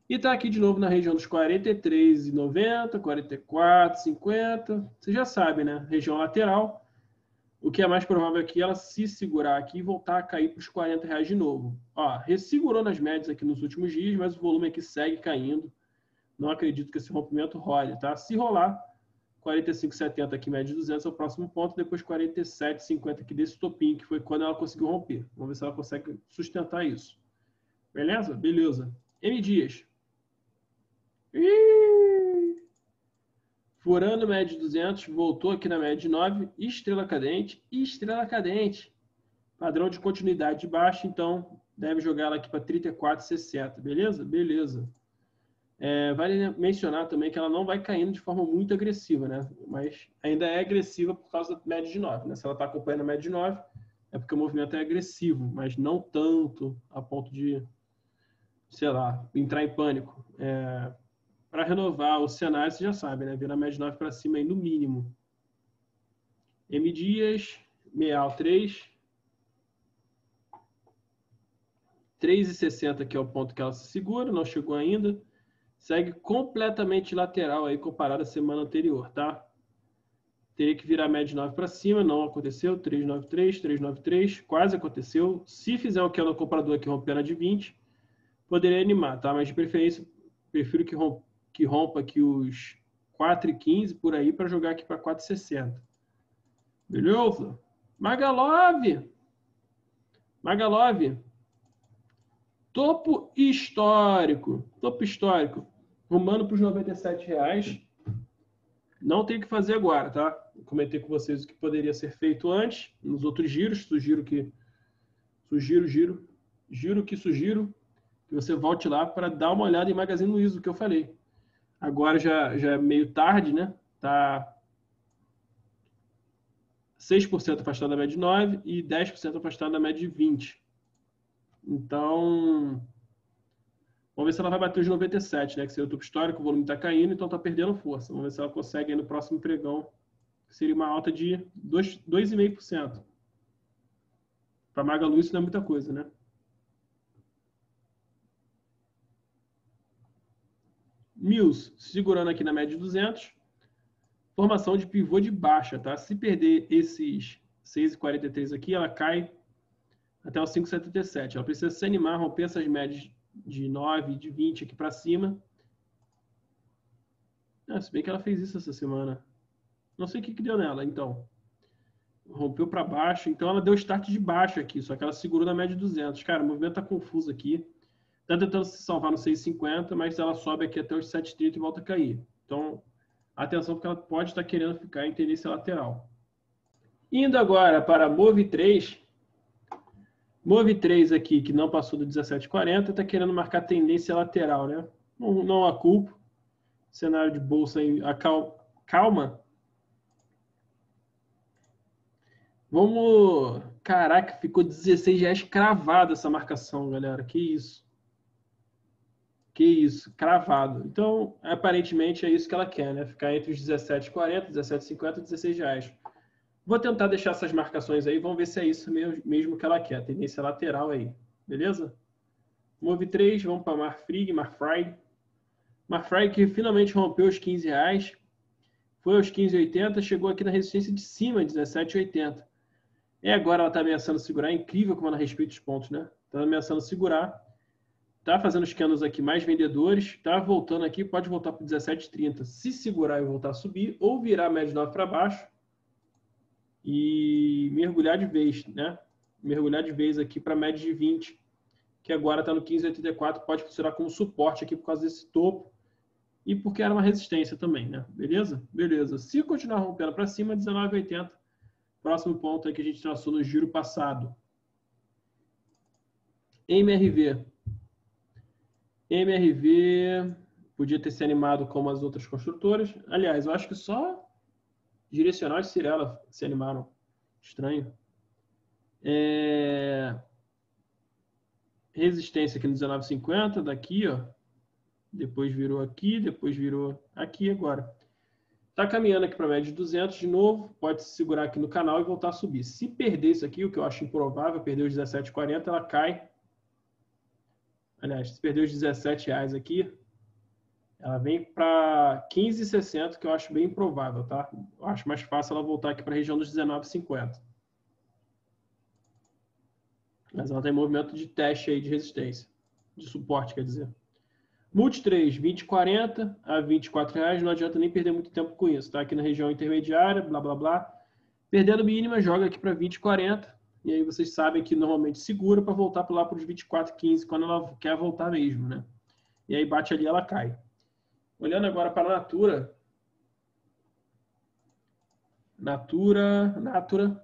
E está aqui de novo na região dos 43,90, 44,50. Você já sabe, né? Região lateral. O que é mais provável aqui é ela se segurar aqui e voltar a cair para os 40 reais de novo. Ó, ressegurou nas médias aqui nos últimos dias, mas o volume aqui segue caindo. Não acredito que esse rompimento role, tá? Se rolar, 45,70 aqui, média de 200 é o próximo ponto, depois 47,50 aqui desse topinho, que foi quando ela conseguiu romper. Vamos ver se ela consegue sustentar isso. Beleza? Beleza. M Dias. Furando média de 200, voltou aqui na média de 9, estrela cadente, estrela cadente. Padrão de continuidade de baixo, então deve jogar ela aqui para 34,60, beleza? Beleza. É, vale mencionar também que ela não vai caindo de forma muito agressiva, né? Mas ainda é agressiva por causa da média de 9. Né? Se ela está acompanhando a média de 9, é porque o movimento é agressivo, mas não tanto a ponto de, sei lá, entrar em pânico. É, para renovar o cenário, você já sabe, né? Virar a média de 9 para cima aí no mínimo. M Dias, Meal 3. 3,60 que é o ponto que ela se segura, não chegou ainda segue completamente lateral aí comparado à semana anterior, tá? Teria que virar média 9 para cima, não aconteceu, 393, 393, quase aconteceu. Se fizer o que é no comprador aqui romper na de 20, poderia animar, tá? Mas de preferência, prefiro que rompa, que rompa aqui os 4,15 por aí para jogar aqui para 4,60. Beleza? Magalov! Magalov! Topo histórico. Topo histórico rumando para os 97 reais. Não tem o que fazer agora, tá? comentei com vocês o que poderia ser feito antes, nos outros giros. Sugiro que. Sugiro, giro. Giro que sugiro que você volte lá para dar uma olhada em Magazine Luiza, o que eu falei. Agora já, já é meio tarde, né? Tá 6% afastado da média de 9 e 10% afastado da média de 20. Então, Vamos ver se ela vai bater os 97, né? Que seria o topo histórico, o volume está caindo, então está perdendo força. Vamos ver se ela consegue no próximo pregão, que seria uma alta de 2,5%. Para Magalu isso não é muita coisa, né? Mills, segurando aqui na média de 200. Formação de pivô de baixa, tá? Se perder esses 6,43 aqui, ela cai até os 5,77. Ela precisa se animar, romper essas médias de 9, de 20 aqui para cima. Ah, se bem que ela fez isso essa semana. Não sei o que, que deu nela, então. Rompeu para baixo, então ela deu start de baixo aqui, só que ela segurou na média de 200. Cara, o movimento tá confuso aqui. Tá tentando se salvar no 6,50, mas ela sobe aqui até os 7,30 e volta a cair. Então, atenção porque ela pode estar querendo ficar em tendência lateral. Indo agora para Move 3, Move 3 aqui, que não passou do 17,40, está querendo marcar tendência lateral, né? Não, não a culpa. Cenário de bolsa aí, a cal, calma. Vamos. Caraca, ficou 16 reais cravada essa marcação, galera. Que isso. Que isso, cravado. Então, aparentemente é isso que ela quer, né? Ficar entre os 17,40, 17,50 e 16 reais. Vou tentar deixar essas marcações aí, vamos ver se é isso mesmo que ela quer. Tendência lateral aí, beleza? Move 3, vamos para Marfrig, Marfrig. Marfrig que finalmente rompeu os 15 reais. Foi aos 15,80, chegou aqui na resistência de cima, 17,80. E agora ela está ameaçando segurar. É incrível como ela respeita os pontos, né? Está ameaçando segurar. Está fazendo os canos aqui mais vendedores. Está voltando aqui, pode voltar para 17,30. Se segurar e voltar a subir, ou virar a média 9 para baixo e mergulhar de vez, né? Mergulhar de vez aqui para média de 20, que agora está no 15,84. Pode funcionar como suporte aqui por causa desse topo e porque era uma resistência também, né? Beleza? Beleza. Se continuar rompendo para cima, 19,80 Próximo ponto é que a gente traçou no giro passado. MRV. MRV podia ter se animado como as outras construtoras. Aliás, eu acho que só Direcional e Cirela se animaram. Estranho. É... Resistência aqui no 1950, daqui, ó. Depois virou aqui, depois virou aqui agora. Está caminhando aqui para a média de 200 de novo, pode se segurar aqui no canal e voltar a subir. Se perder isso aqui, o que eu acho improvável, perder os 17,40, ela cai. Aliás, se perder os 17 reais aqui, ela vem para 15,60, que eu acho bem improvável, tá? Eu acho mais fácil ela voltar aqui para a região dos 19,50. Mas ela tem movimento de teste aí de resistência, de suporte, quer dizer. Multi 3, 20, 40 a 24 reais. Não adianta nem perder muito tempo com isso. Tá aqui na região intermediária, blá, blá, blá. Perdendo mínima, joga aqui para 20, 40. E aí vocês sabem que normalmente segura para voltar lá para os 24, 15, quando ela quer voltar mesmo, né? E aí bate ali, ela cai. Olhando agora para a Natura. Natura, Natura,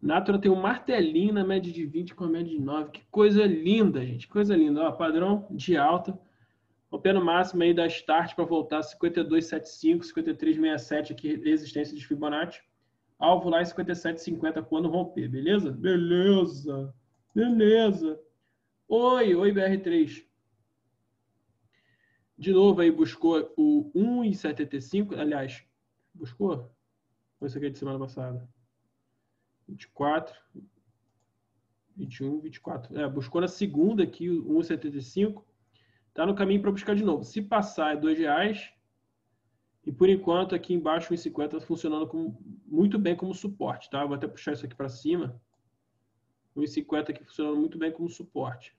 Natura tem um martelinho na média de 20 com a média de 9. Que coisa linda, gente. Coisa linda. Ó, padrão de alta. Rompendo máximo aí da start para voltar 52,75, 53,67 aqui, resistência de Fibonacci. Alvo lá em 57,50 quando romper, beleza? Beleza. Beleza. Oi, oi BR3. De novo aí buscou o 1,75, aliás, buscou? Foi isso aqui de semana passada. 24, 21, 24. É, buscou na segunda aqui, 1,75. Está no caminho para buscar de novo. Se passar, é R$ reais. E por enquanto, aqui embaixo, 1,50 funcionando como, muito bem como suporte. Tá? Vou até puxar isso aqui para cima. 1,50 aqui funcionando muito bem como suporte.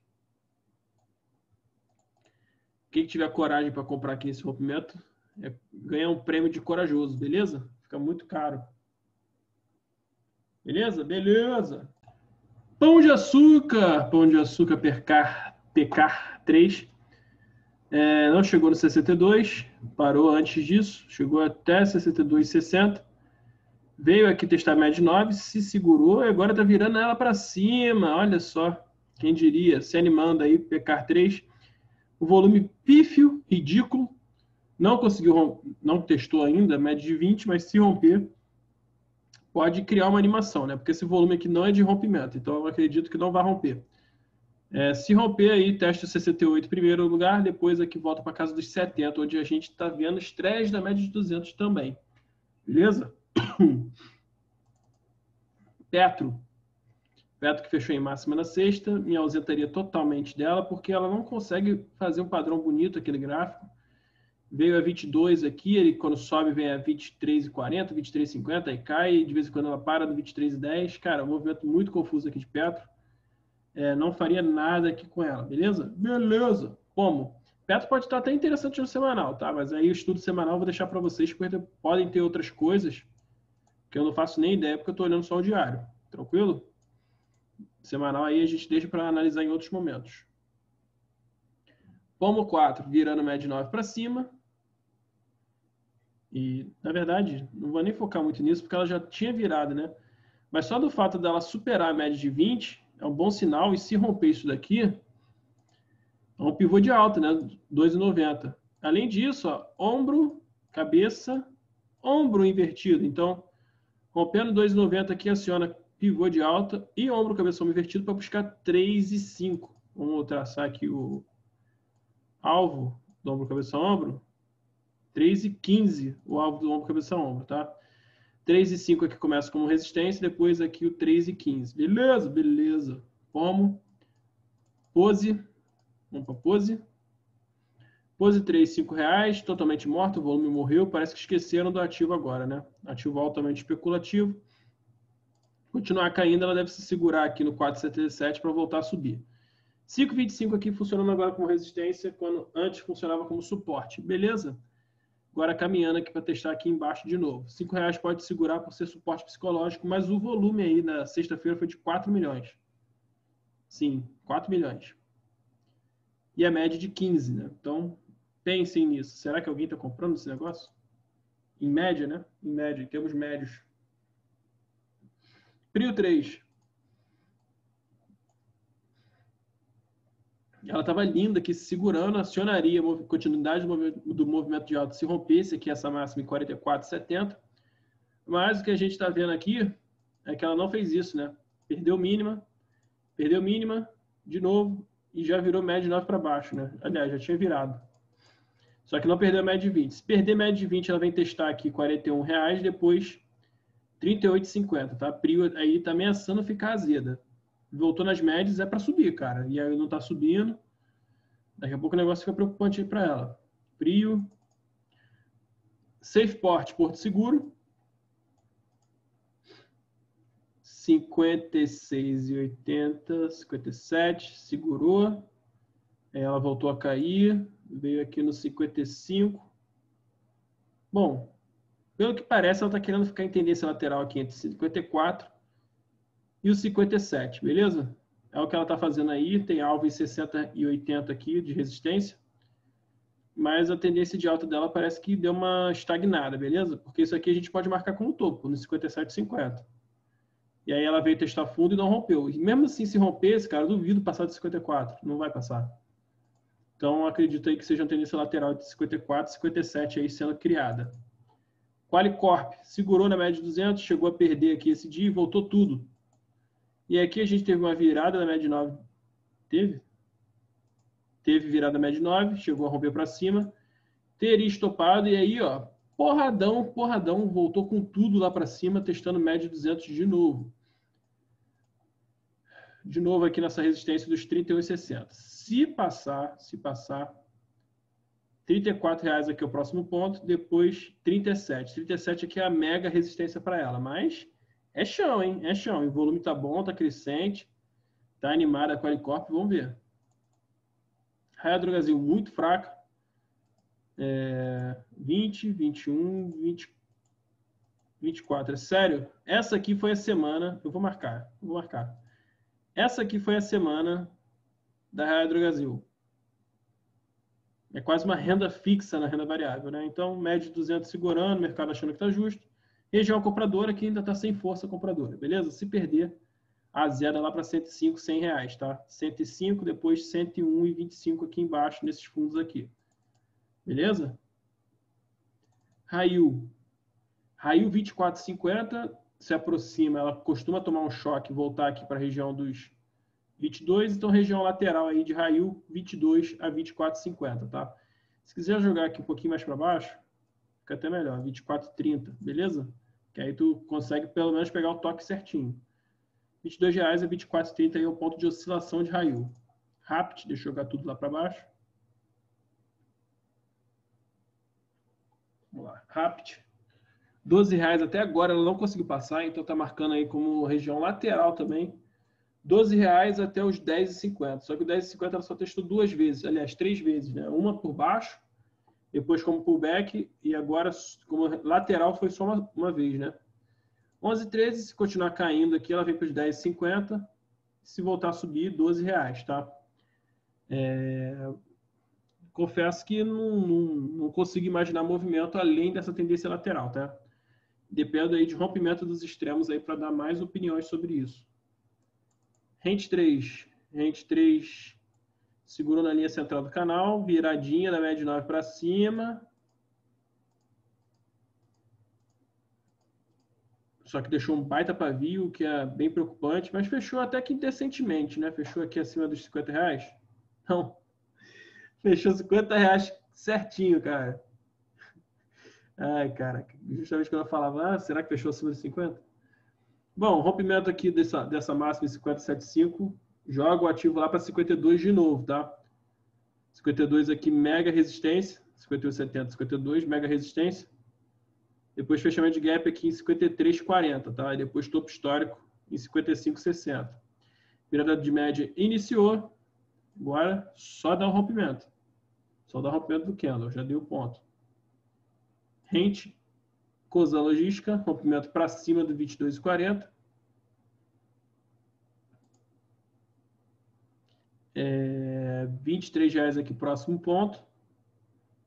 Quem tiver coragem para comprar aqui nesse rompimento, é ganhar um prêmio de corajoso, beleza? Fica muito caro. Beleza? Beleza. Pão de açúcar. Pão de açúcar Percar TK 3. É, não chegou no 62, parou antes disso, chegou até 62,60. Veio aqui testar a média 9, se segurou e agora está virando ela para cima. Olha só, quem diria, se animando aí, PK 3. O volume pífio, ridículo. Não conseguiu, não testou ainda, média de 20, mas se romper, pode criar uma animação, né? Porque esse volume aqui não é de rompimento, então eu acredito que não vai romper. É, se romper aí, teste o 68 em primeiro lugar, depois aqui volta para casa dos 70, onde a gente está vendo estresse da média de 200 também. Beleza? (clears throat) Petro. Petro que fechou em máxima na sexta, me ausentaria totalmente dela, porque ela não consegue fazer um padrão bonito aquele gráfico veio a 22 aqui, ele quando sobe vem a 23,40, 23,50, aí cai, de vez em quando ela para no 23,10. Cara, um movimento muito confuso aqui de Petro. É, não faria nada aqui com ela, beleza? Beleza. Como? Petro pode estar até interessante no semanal, tá? Mas aí o estudo semanal eu vou deixar para vocês, porque podem ter outras coisas que eu não faço nem ideia, porque eu estou olhando só o diário. Tranquilo? Semanal aí a gente deixa para analisar em outros momentos. Pomo 4, virando média 9 para cima. E, na verdade, não vou nem focar muito nisso, porque ela já tinha virado, né? Mas só do fato dela superar a média de 20 é um bom sinal. E se romper isso daqui, é um pivô de alta, né? 2,90. Além disso, ó, ombro, cabeça, ombro invertido. Então, Rompendo 2,90 aqui, aciona pivô de alta e ombro cabeção invertido para buscar 3,5. Vamos traçar aqui o alvo do ombro cabeção ombro. 3,15 o alvo do ombro cabeção ombro, tá? 3,5 aqui começa como resistência, depois aqui o 3,15. Beleza? Beleza. Como? Pose. Vamos para pose. Pose 3, 5 reais, totalmente morto, o volume morreu. Parece que esqueceram do ativo agora, né? Ativo altamente especulativo. Continuar caindo, ela deve se segurar aqui no 4,77 para voltar a subir. 5,25 aqui funcionando agora como resistência, quando antes funcionava como suporte. Beleza? Agora caminhando aqui para testar aqui embaixo de novo. 5 reais pode segurar por ser suporte psicológico, mas o volume aí na sexta-feira foi de 4 milhões. Sim, 4 milhões. E a média de 15, né? Então, Pensem nisso. Será que alguém está comprando esse negócio? Em média, né? Em média, em termos médios. Prio 3. Ela estava linda aqui, segurando, acionaria a continuidade do movimento de alta se rompesse aqui essa máxima em 44,70. Mas o que a gente está vendo aqui é que ela não fez isso, né? Perdeu mínima, perdeu mínima, de novo, e já virou média 9 para baixo, né? Aliás, já tinha virado. Só que não perdeu a média de 20. Se perder média de 20, ela vem testar aqui R$ reais, depois R$ 38,50, tá? Prio aí tá ameaçando ficar azeda. Voltou nas médias, é para subir, cara. E aí não tá subindo. Daqui a pouco o negócio fica preocupante aí para ela. Prio. SafePort, Porto Seguro. 56,80, 57, segurou. Ela voltou a cair veio aqui no 55. Bom, pelo que parece, ela está querendo ficar em tendência lateral aqui entre 54 e o 57, beleza? É o que ela está fazendo aí, tem alvo em 60 e 80 aqui de resistência, mas a tendência de alta dela parece que deu uma estagnada, beleza? Porque isso aqui a gente pode marcar como topo, no 57,50. E aí ela veio testar fundo e não rompeu. E mesmo assim, se romper, esse cara, duvido passar de 54, não vai passar. Então, acredito aí que seja uma tendência lateral de 54, 57 aí sendo criada. Qualicorp segurou na média de 200, chegou a perder aqui esse dia e voltou tudo. E aqui a gente teve uma virada na média de 9. Teve? Teve virada na média de 9, chegou a romper para cima. Teria estopado e aí, ó, porradão, porradão, voltou com tudo lá para cima, testando média de 200 de novo de novo aqui nessa resistência dos 31,60. Se passar, se passar, R$ reais aqui é o próximo ponto, depois 37. 37 aqui é a mega resistência para ela, mas é chão, hein? É chão. O volume tá bom, tá crescente, tá animada a Qualicorp, vamos ver. Raia Brasil muito fraca. É, 20, 21, 20, 24. É sério? Essa aqui foi a semana. Eu vou marcar. Eu vou marcar. Essa aqui foi a semana da Real Brasil. É quase uma renda fixa na renda variável, né? Então, média de 200 segurando, mercado achando que está justo. Região compradora que ainda está sem força compradora, beleza? Se perder, a zero lá para 105, 100 reais, tá? 105, depois 101,25 aqui embaixo, nesses fundos aqui. Beleza? Raio. Raio 24,50 se aproxima, ela costuma tomar um choque voltar aqui para a região dos 22, então região lateral aí de raio 22 a 24,50, tá? Se quiser jogar aqui um pouquinho mais para baixo, fica até melhor, 24,30, beleza? Que aí tu consegue pelo menos pegar o toque certinho. 22 reais a 24,30 aí é o ponto de oscilação de raio. Rapt, deixa eu jogar tudo lá para baixo. Vamos lá, Rapt. 12 reais até agora ela não conseguiu passar, então está marcando aí como região lateral também. 12 reais até os 10,50. Só que o 10,50 ela só testou duas vezes, aliás, três vezes, né? Uma por baixo, depois como pullback e agora como lateral foi só uma, uma vez, né? 11,13, se continuar caindo aqui, ela vem para os 10,50. Se voltar a subir, 12 reais, tá? É... Confesso que não, não, não consigo imaginar movimento além dessa tendência lateral, tá? Dependo aí de rompimento dos extremos aí para dar mais opiniões sobre isso. Rente 3. Rente 3 segurou na linha central do canal, viradinha da média 9 para cima. só que deixou um baita pavio, que é bem preocupante, mas fechou até que decentemente, né? Fechou aqui acima dos 50 reais. Não, (laughs) fechou 50 reais certinho, cara. Ai, cara, justamente quando eu falava, ah, será que fechou acima de 50? Bom, rompimento aqui dessa, dessa máxima em 57,5, joga o ativo lá para 52 de novo, tá? 52 aqui, mega resistência, 51,70, 52, mega resistência. Depois fechamento de gap aqui em 53,40, tá? E depois topo histórico em 55,60. Virada de média iniciou, agora só dá um rompimento. Só dá um rompimento do candle, já deu ponto. Rente, Cosan Logística, rompimento para cima do 22,40. É, 23 reais aqui, próximo ponto.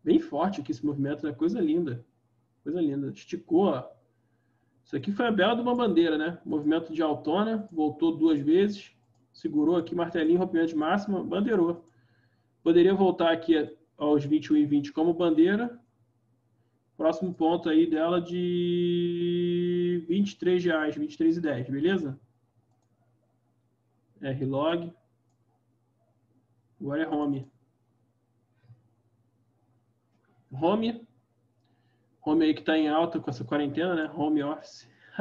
Bem forte aqui esse movimento, né? Coisa linda. Coisa linda. Esticou, ó. Isso aqui foi a bela de uma bandeira, né? Movimento de autona, voltou duas vezes, segurou aqui, martelinho, rompimento de máxima, bandeirou. Poderia voltar aqui aos 21,20 como bandeira, Próximo ponto aí dela de 23 reais, 23,10, beleza? R-Log. Agora é Home. Home. Home aí que está em alta com essa quarentena, né? Home Office. (laughs)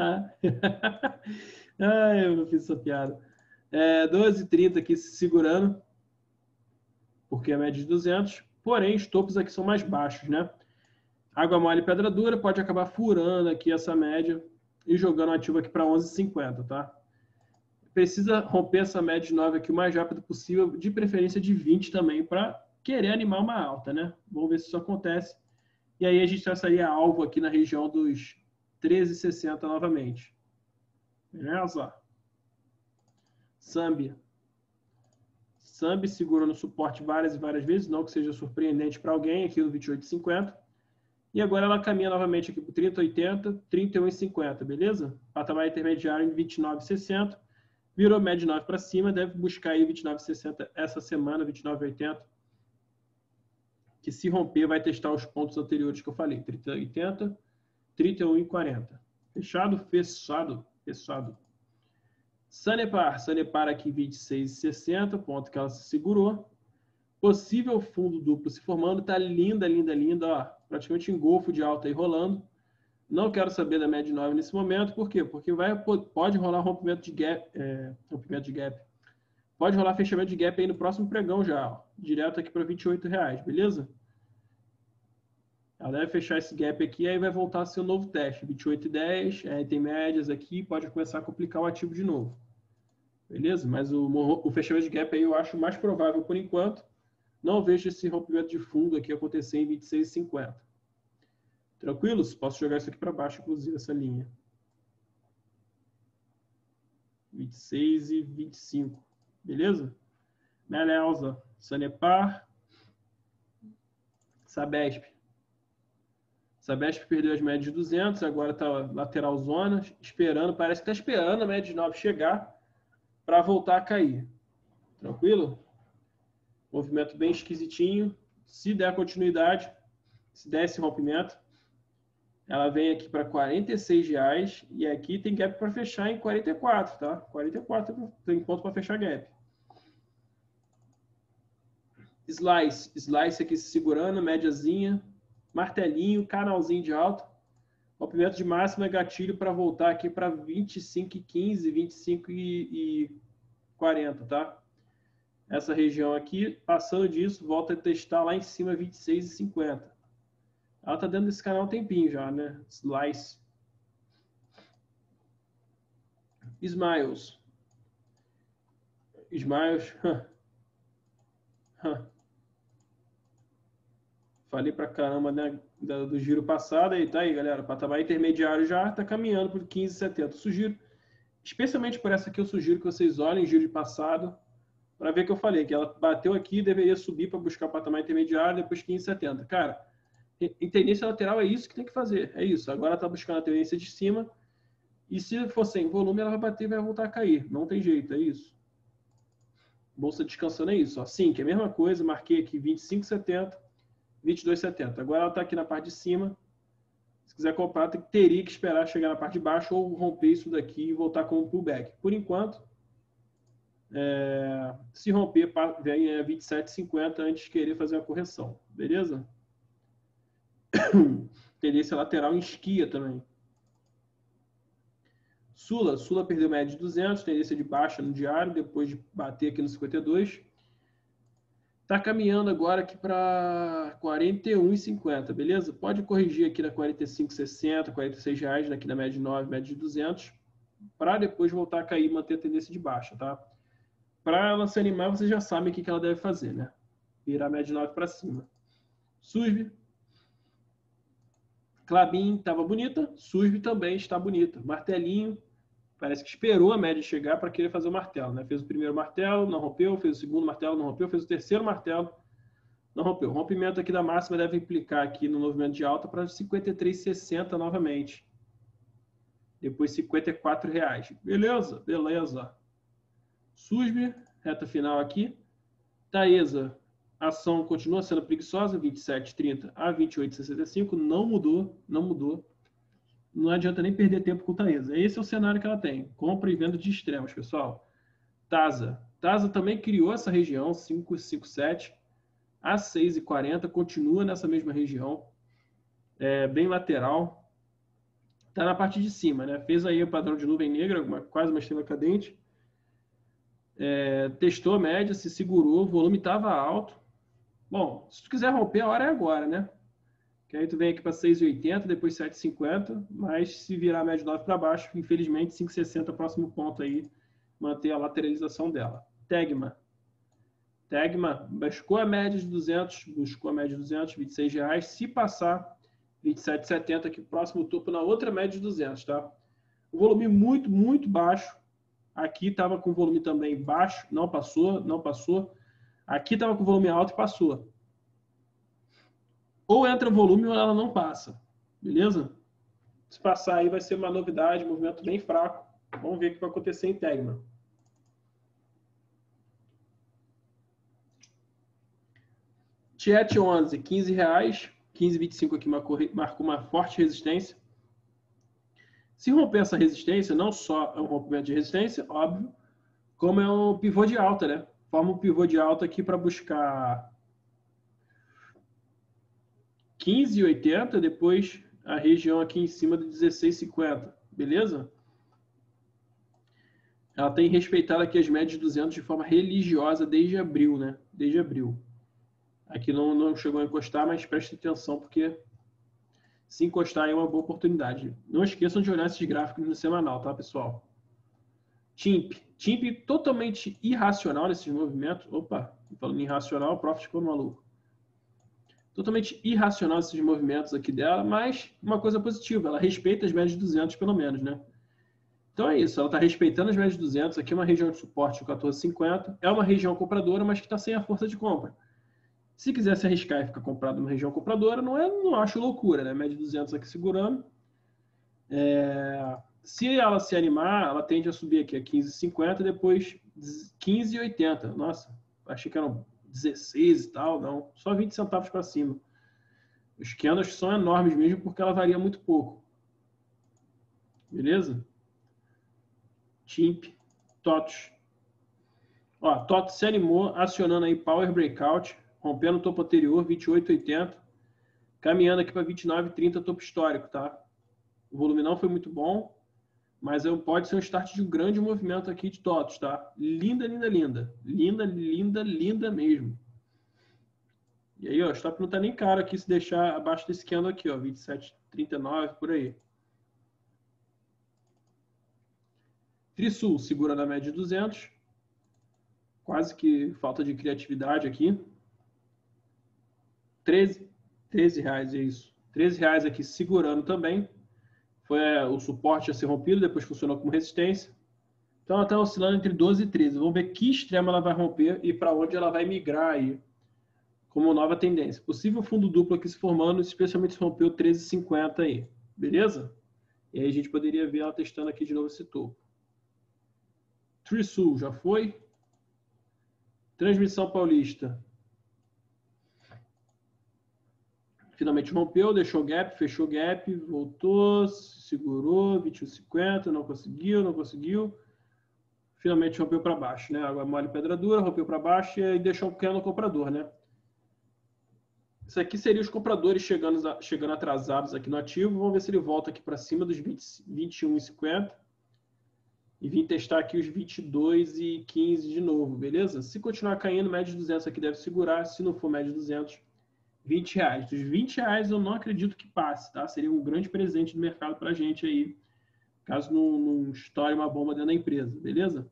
Ai, eu não fiz essa piada. É, 12,30 aqui se segurando, porque é a média de 200. Porém, os topos aqui são mais baixos, né? Água mole e pedra dura pode acabar furando aqui essa média e jogando ativo aqui para 11,50, tá? Precisa romper essa média de 9 aqui o mais rápido possível, de preferência de 20 também, para querer animar uma alta, né? Vamos ver se isso acontece. E aí a gente traçaria alvo aqui na região dos 13,60 novamente. Beleza? Sambi. Sambi segurou no suporte várias e várias vezes, não que seja surpreendente para alguém, aqui no 28,50. E agora ela caminha novamente aqui para 30,80, 31,50, beleza? Patamar intermediário em 29,60. Virou média 9 para cima, deve buscar aí 29,60 essa semana, 29,80. Que se romper, vai testar os pontos anteriores que eu falei, 30,80, 31,40. Fechado? Fechado. Fechado. Sanepar, Sanepar aqui 26,60, ponto que ela se segurou. Possível fundo duplo se formando, tá linda, linda, linda, ó praticamente engolfo de alta aí rolando. Não quero saber da média 9 nesse momento, por quê? Porque vai, pode rolar rompimento de gap, é, rompimento de gap. Pode rolar fechamento de gap aí no próximo pregão já, ó, direto aqui para 28 reais, beleza? Ela deve fechar esse gap aqui, aí vai voltar a ser um novo teste, 28,10, aí tem médias aqui, pode começar a complicar o ativo de novo. Beleza? Mas o, o fechamento de gap aí eu acho mais provável por enquanto. Não vejo esse rompimento de fundo aqui acontecer em 26,50. Tranquilos? Posso jogar isso aqui para baixo, inclusive, essa linha. 26 e 25. Beleza? Melelza, Sanepar, Sabesp. Sabesp perdeu as médias de 200, agora está lateral zona, esperando, parece que está esperando a média de 9 chegar para voltar a cair. Tranquilo? Movimento bem esquisitinho. Se der continuidade, se der esse rompimento, ela vem aqui para 46 reais e aqui tem gap para fechar em 44, tá? 44 tem ponto para fechar gap. Slice, slice aqui se segurando, médiazinha, martelinho, canalzinho de alto. Rompimento de máxima é gatilho para voltar aqui para 25,15, 25 e 40, tá? essa região aqui, passando disso, volta a testar lá em cima 26,50. Ela está dentro desse canal um tempinho já, né? Slice. Smiles. Smiles. (laughs) Falei pra caramba né, do giro passado. E tá aí, galera. Patamar intermediário já está caminhando por 15,70. Sugiro, especialmente por essa aqui, eu sugiro que vocês olhem giro de passado para ver que eu falei, que ela bateu aqui deveria subir para buscar o patamar intermediário, depois 15,70. Cara, em tendência lateral é isso que tem que fazer, é isso. Agora está buscando a tendência de cima, e se for sem volume, ela vai bater e vai voltar a cair. Não tem jeito, é isso. Bolsa descansando é isso. Ó. Sim, que é a mesma coisa, marquei aqui 25,70, 22,70. Agora ela está aqui na parte de cima, Se quiser comprar, teria que esperar chegar na parte de baixo ou romper isso daqui e voltar com um pullback. Por enquanto, é, se romper, vem a 27,50 antes de querer fazer a correção. Beleza? (coughs) Tendência lateral em esquia também. Sula, Sula perdeu média de 200, tendência de baixa no diário, depois de bater aqui no 52. Está caminhando agora aqui para 41,50, beleza? Pode corrigir aqui na 45,60, 46 reais, aqui na média de 9, média de 200, para depois voltar a cair e manter a tendência de baixa, tá? Para ela se animar, vocês já sabem o que ela deve fazer, né? Virar a média de 9 para cima. SUSB, Clabin estava bonita, Surve também está bonita. Martelinho, parece que esperou a média chegar para querer fazer o martelo. Né? Fez o primeiro martelo, não rompeu, fez o segundo martelo, não rompeu, fez o terceiro martelo, não rompeu. O rompimento aqui da máxima deve implicar aqui no movimento de alta para 53,60 novamente. Depois 54 reais. Beleza, beleza. Susbe, reta final aqui. Taesa, ação continua sendo preguiçosa, 27,30 a 28,65, não mudou, não mudou. Não adianta nem perder tempo com Taesa. Esse é o cenário que ela tem. Compra e venda de extremos, pessoal. Tasa. Tasa também criou essa região, 5,57 a 6,40, continua nessa mesma região, é, bem lateral. Está na parte de cima, né? Fez aí o padrão de nuvem negra, uma, quase uma estrela cadente. É, testou a média, se segurou, o volume estava alto, Bom, se tu quiser romper, a hora é agora, né? Que aí tu vem aqui para 6,80, depois 7,50, mas se virar a média 9 para baixo, infelizmente 5,60 próximo ponto aí, manter a lateralização dela. Tegma. Tegma buscou a média de 200, buscou a média de 200, 26 reais. Se passar 27,70 aqui próximo topo na outra média de 200, tá? O volume muito, muito baixo. Aqui estava com volume também baixo, não passou, não passou. Aqui estava com volume alto e passou. Ou entra volume ou ela não passa. Beleza? Se passar aí vai ser uma novidade, movimento bem fraco. Vamos ver o que vai acontecer em Tegma. Tiet 11, 15 reais. 15,25 aqui marcou uma forte resistência. Se romper essa resistência, não só é um rompimento de resistência, óbvio, como é um pivô de alta, né? Forma o pivô de alta aqui para buscar 15,80, depois a região aqui em cima de 16,50, beleza? Ela tem respeitado aqui as médias de 200 de forma religiosa desde abril, né? Desde abril. Aqui não, não chegou a encostar, mas preste atenção porque se encostar é uma boa oportunidade. Não esqueçam de olhar esses gráficos no semanal, tá, pessoal? TIMP. TIMP totalmente irracional nesses movimentos. Opa, falando irracional, o Profit ficou maluco. Totalmente irracional esses movimentos aqui dela, mas uma coisa positiva, ela respeita as médias de 200 pelo menos, né? Então é isso, ela está respeitando as médias de 200. Aqui é uma região de suporte de 14,50. É uma região compradora, mas que está sem a força de compra. Se quiser se arriscar e ficar comprado numa região compradora, não é, não acho loucura, né? Média de 200 aqui segurando. É, se ela se animar, ela tende a subir aqui a 15,50, depois 15,80. Nossa, achei que eram 16 e tal, não. Só 20 centavos para cima. Os candles são enormes mesmo porque ela varia muito pouco. Beleza? TIMP, TOTS. Ó, TOTS se animou, acionando aí Power Breakout, rompendo o topo anterior, 28,80. Caminhando aqui para 29,30 topo histórico, tá? O volume não foi muito bom, mas pode ser um start de um grande movimento aqui de TOTOS, tá? Linda, linda, linda. Linda, linda, linda mesmo. E aí, ó, o stop não tá nem caro aqui se deixar abaixo desse candle aqui, ó, 27,39 por aí. Trisul segura na média de 200. Quase que falta de criatividade aqui. 13, 13 reais, é isso. 13 reais aqui segurando também foi é, o suporte a ser rompido, depois funcionou como resistência. Então ela está oscilando entre 12 e 13. Vamos ver que extremo ela vai romper e para onde ela vai migrar aí como nova tendência. Possível fundo duplo aqui se formando, especialmente se rompeu 13,50 aí. Beleza? E aí a gente poderia ver ela testando aqui de novo esse topo. Trisul já foi. Transmissão Paulista. Finalmente rompeu, deixou gap, fechou gap, voltou, segurou, 21,50, não conseguiu, não conseguiu. Finalmente rompeu para baixo, né? Água mole, pedra dura, rompeu para baixo e deixou um pequeno comprador, né? Isso aqui seria os compradores chegando, chegando atrasados aqui no ativo. Vamos ver se ele volta aqui para cima dos 21,50 e vim testar aqui os 22 e 15 de novo, beleza? Se continuar caindo, média de 200 aqui deve segurar. Se não for média de 200, 20 reais. Dos 20 reais eu não acredito que passe, tá? Seria um grande presente do mercado para a gente aí, caso não, não estoure uma bomba dentro da empresa, beleza?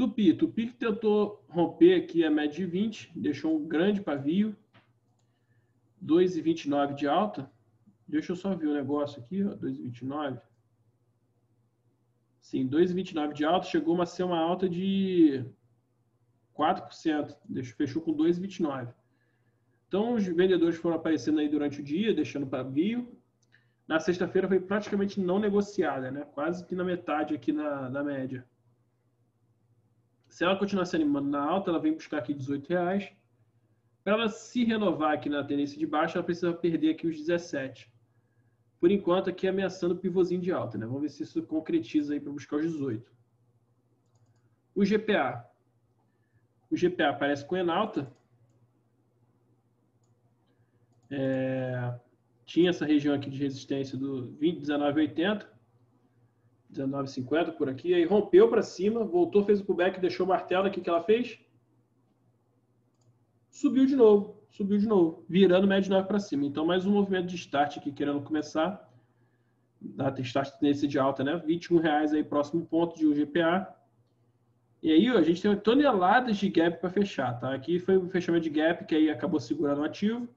Tupi. Tupi que tentou romper aqui a média de 20, deixou um grande pavio. 2,29 de alta. Deixa eu só ver o negócio aqui, 2,29. Sim, 2,29 de alta, chegou a ser uma alta de 4%. Deixa, fechou com 2,29. Então, os vendedores foram aparecendo aí durante o dia, deixando para bio. Na sexta-feira foi praticamente não negociada, né? quase que na metade aqui na, na média. Se ela continuar se animando na alta, ela vem buscar aqui 18 reais. Para ela se renovar aqui na tendência de baixa, ela precisa perder aqui os 17. Por enquanto, aqui ameaçando o pivôzinho de alta. Né? Vamos ver se isso concretiza aí para buscar os 18. O GPA. O GPA aparece com Enalta, é, tinha essa região aqui de resistência do 19,80, 19,50 por aqui, aí rompeu para cima, voltou, fez o pullback, deixou o martelo aqui que ela fez, subiu de novo, subiu de novo, virando médio 9 para cima. Então, mais um movimento de start aqui querendo começar, da start tendência de alta, né? 21 reais aí, próximo ponto de um GPA. E aí, ó, a gente tem toneladas de gap para fechar, tá? Aqui foi o fechamento de gap que aí acabou segurando o ativo.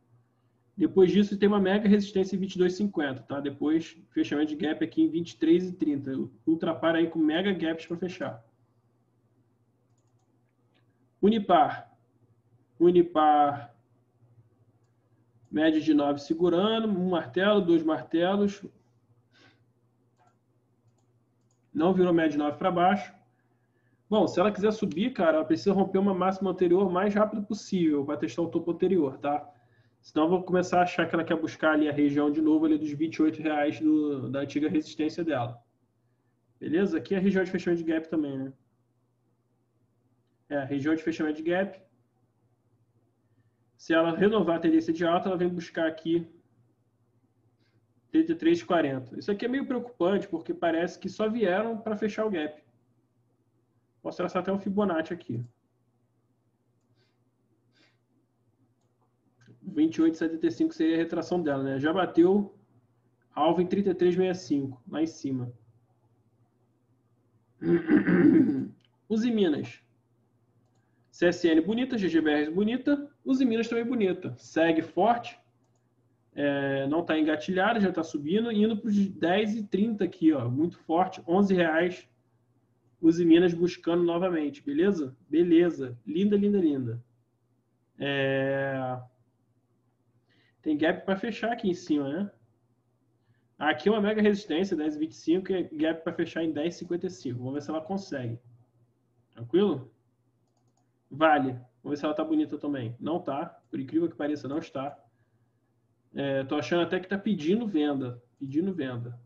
Depois disso, tem uma mega resistência em 22,50, tá? Depois, fechamento de gap aqui em 23,30. Ultrapar aí com mega gaps para fechar. Unipar. Unipar, média de 9 segurando, um martelo, dois martelos. Não virou média de 9 para baixo. Bom, se ela quiser subir, cara, ela precisa romper uma máxima anterior o mais rápido possível para testar o topo anterior, tá? Senão eu vou começar a achar que ela quer buscar ali a região de novo ali dos 28 reais do, da antiga resistência dela. Beleza? Aqui é a região de fechamento de gap também, né? É, a região de fechamento de gap. Se ela renovar a tendência de alta, ela vem buscar aqui 33,40. Isso aqui é meio preocupante, porque parece que só vieram para fechar o gap. Posso traçar até um Fibonacci aqui. 28,75 seria a retração dela, né? Já bateu alvo em 33,65, lá em cima. (clears throat) Uzi Minas. CSN bonita, GGBR bonita, Uzi Minas também bonita. Segue forte, é, não está engatilhada, já está subindo, indo para os 10,30 aqui, ó, muito forte, 11 reais. Uzi Minas buscando novamente, beleza? Beleza, linda, linda, linda. É... Tem gap para fechar aqui em cima, né? Aqui é uma mega resistência, 10,25 e gap para fechar em 10,55. Vamos ver se ela consegue. Tranquilo? Vale. Vamos ver se ela tá bonita também. Não tá. Por incrível que pareça, não está. É, tô achando até que tá pedindo venda. Pedindo venda.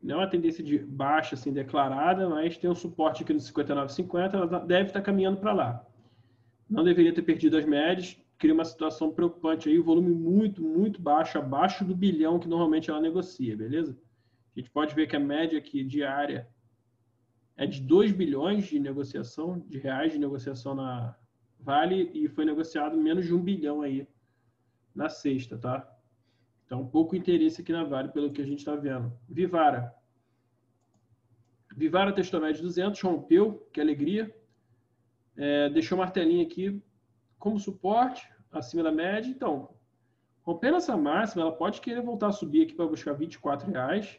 Não é uma tendência de baixa assim declarada, mas tem um suporte aqui no 59,50. Ela deve estar tá caminhando para lá. Não deveria ter perdido as médias cria uma situação preocupante aí, o volume muito, muito baixo, abaixo do bilhão que normalmente ela negocia, beleza? A gente pode ver que a média aqui diária é de 2 bilhões de negociação, de reais de negociação na Vale, e foi negociado menos de um bilhão aí na sexta, tá? Então, pouco interesse aqui na Vale, pelo que a gente está vendo. Vivara. Vivara testou média 200, rompeu, que alegria. É, deixou martelinho aqui, como suporte acima da média. Então, rompendo essa máxima, ela pode querer voltar a subir aqui para buscar 24 reais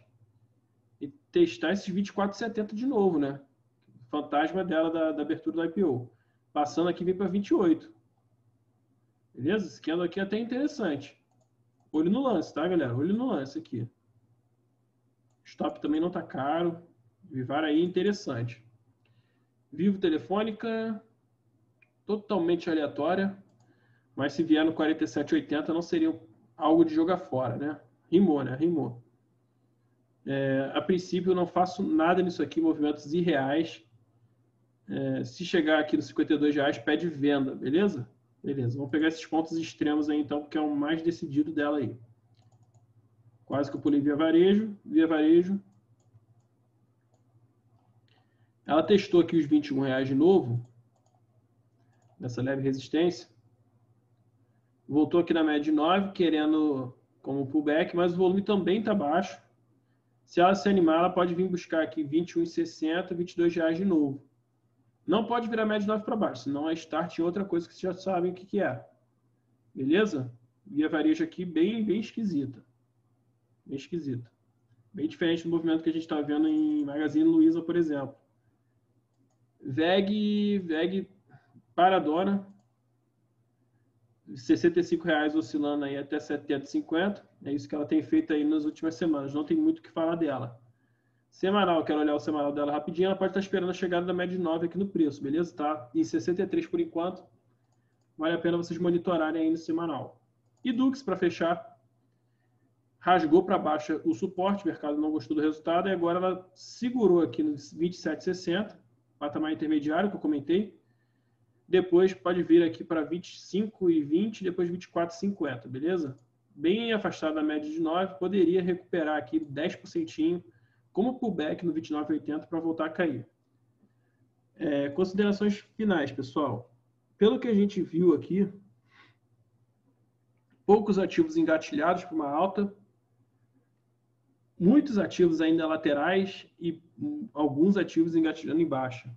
e testar esses 24,70 de novo, né? Fantasma dela da, da abertura do IPO. Passando aqui, vem para 28. Beleza? Esse candle aqui é até interessante. Olho no lance, tá, galera? Olho no lance aqui. Stop também não tá caro. Vivar aí interessante. Vivo Telefônica, totalmente aleatória. Mas se vier no 47,80 não seria algo de jogar fora, né? Rimou, né? Rimou. É, a princípio, eu não faço nada nisso aqui, movimentos irreais. É, se chegar aqui nos 52 reais, pede venda, beleza? Beleza, vamos pegar esses pontos extremos aí, então, porque é o mais decidido dela aí. Quase que eu pulei via varejo, via varejo. Ela testou aqui os 21 reais de novo, nessa leve resistência. Voltou aqui na média de 9, querendo como pullback, mas o volume também está baixo. Se ela se animar, ela pode vir buscar aqui 21,60, 22 reais de novo. Não pode virar média de 9 para baixo, senão é start em outra coisa que vocês já sabem o que, que é. Beleza? Via varejo aqui bem, bem esquisita. Bem esquisita. Bem diferente do movimento que a gente está vendo em Magazine Luiza, por exemplo. VEG, VEG paradona. R$ 65,00 oscilando aí até 750. É isso que ela tem feito aí nas últimas semanas. Não tem muito o que falar dela. Semanal, quero olhar o semanal dela rapidinho. Ela pode estar esperando a chegada da média de 9 aqui no preço, beleza? Tá em 63 por enquanto. Vale a pena vocês monitorarem aí no semanal. E Dux, para fechar, rasgou para baixo o suporte, o mercado não gostou do resultado e agora ela segurou aqui no 27,60, patamar intermediário que eu comentei. Depois pode vir aqui para 25,20, depois 24,50, beleza? Bem afastado da média de 9, poderia recuperar aqui 10% como pullback no 29,80 para voltar a cair. É, considerações finais, pessoal. Pelo que a gente viu aqui, poucos ativos engatilhados para uma alta, muitos ativos ainda laterais e alguns ativos engatilhando em baixa.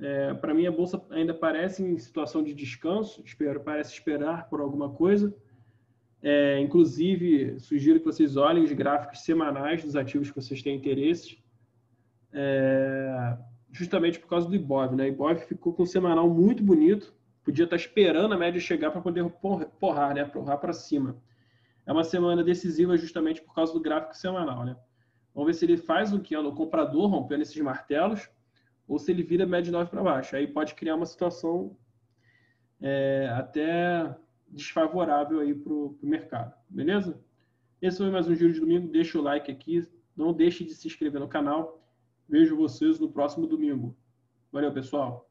É, para mim, a bolsa ainda parece em situação de descanso, espero, parece esperar por alguma coisa. É, inclusive, sugiro que vocês olhem os gráficos semanais dos ativos que vocês têm interesse, é, justamente por causa do Ibov. Né? O Ibov ficou com um semanal muito bonito, podia estar esperando a média chegar para poder porrar, né? porrar para cima. É uma semana decisiva justamente por causa do gráfico semanal. Né? Vamos ver se ele faz o que? O comprador rompendo esses martelos ou se ele vira média 9 para baixo. Aí pode criar uma situação é, até desfavorável aí para o mercado, beleza? Esse foi mais um Giro de Domingo. Deixa o like aqui. Não deixe de se inscrever no canal. Vejo vocês no próximo domingo. Valeu, pessoal.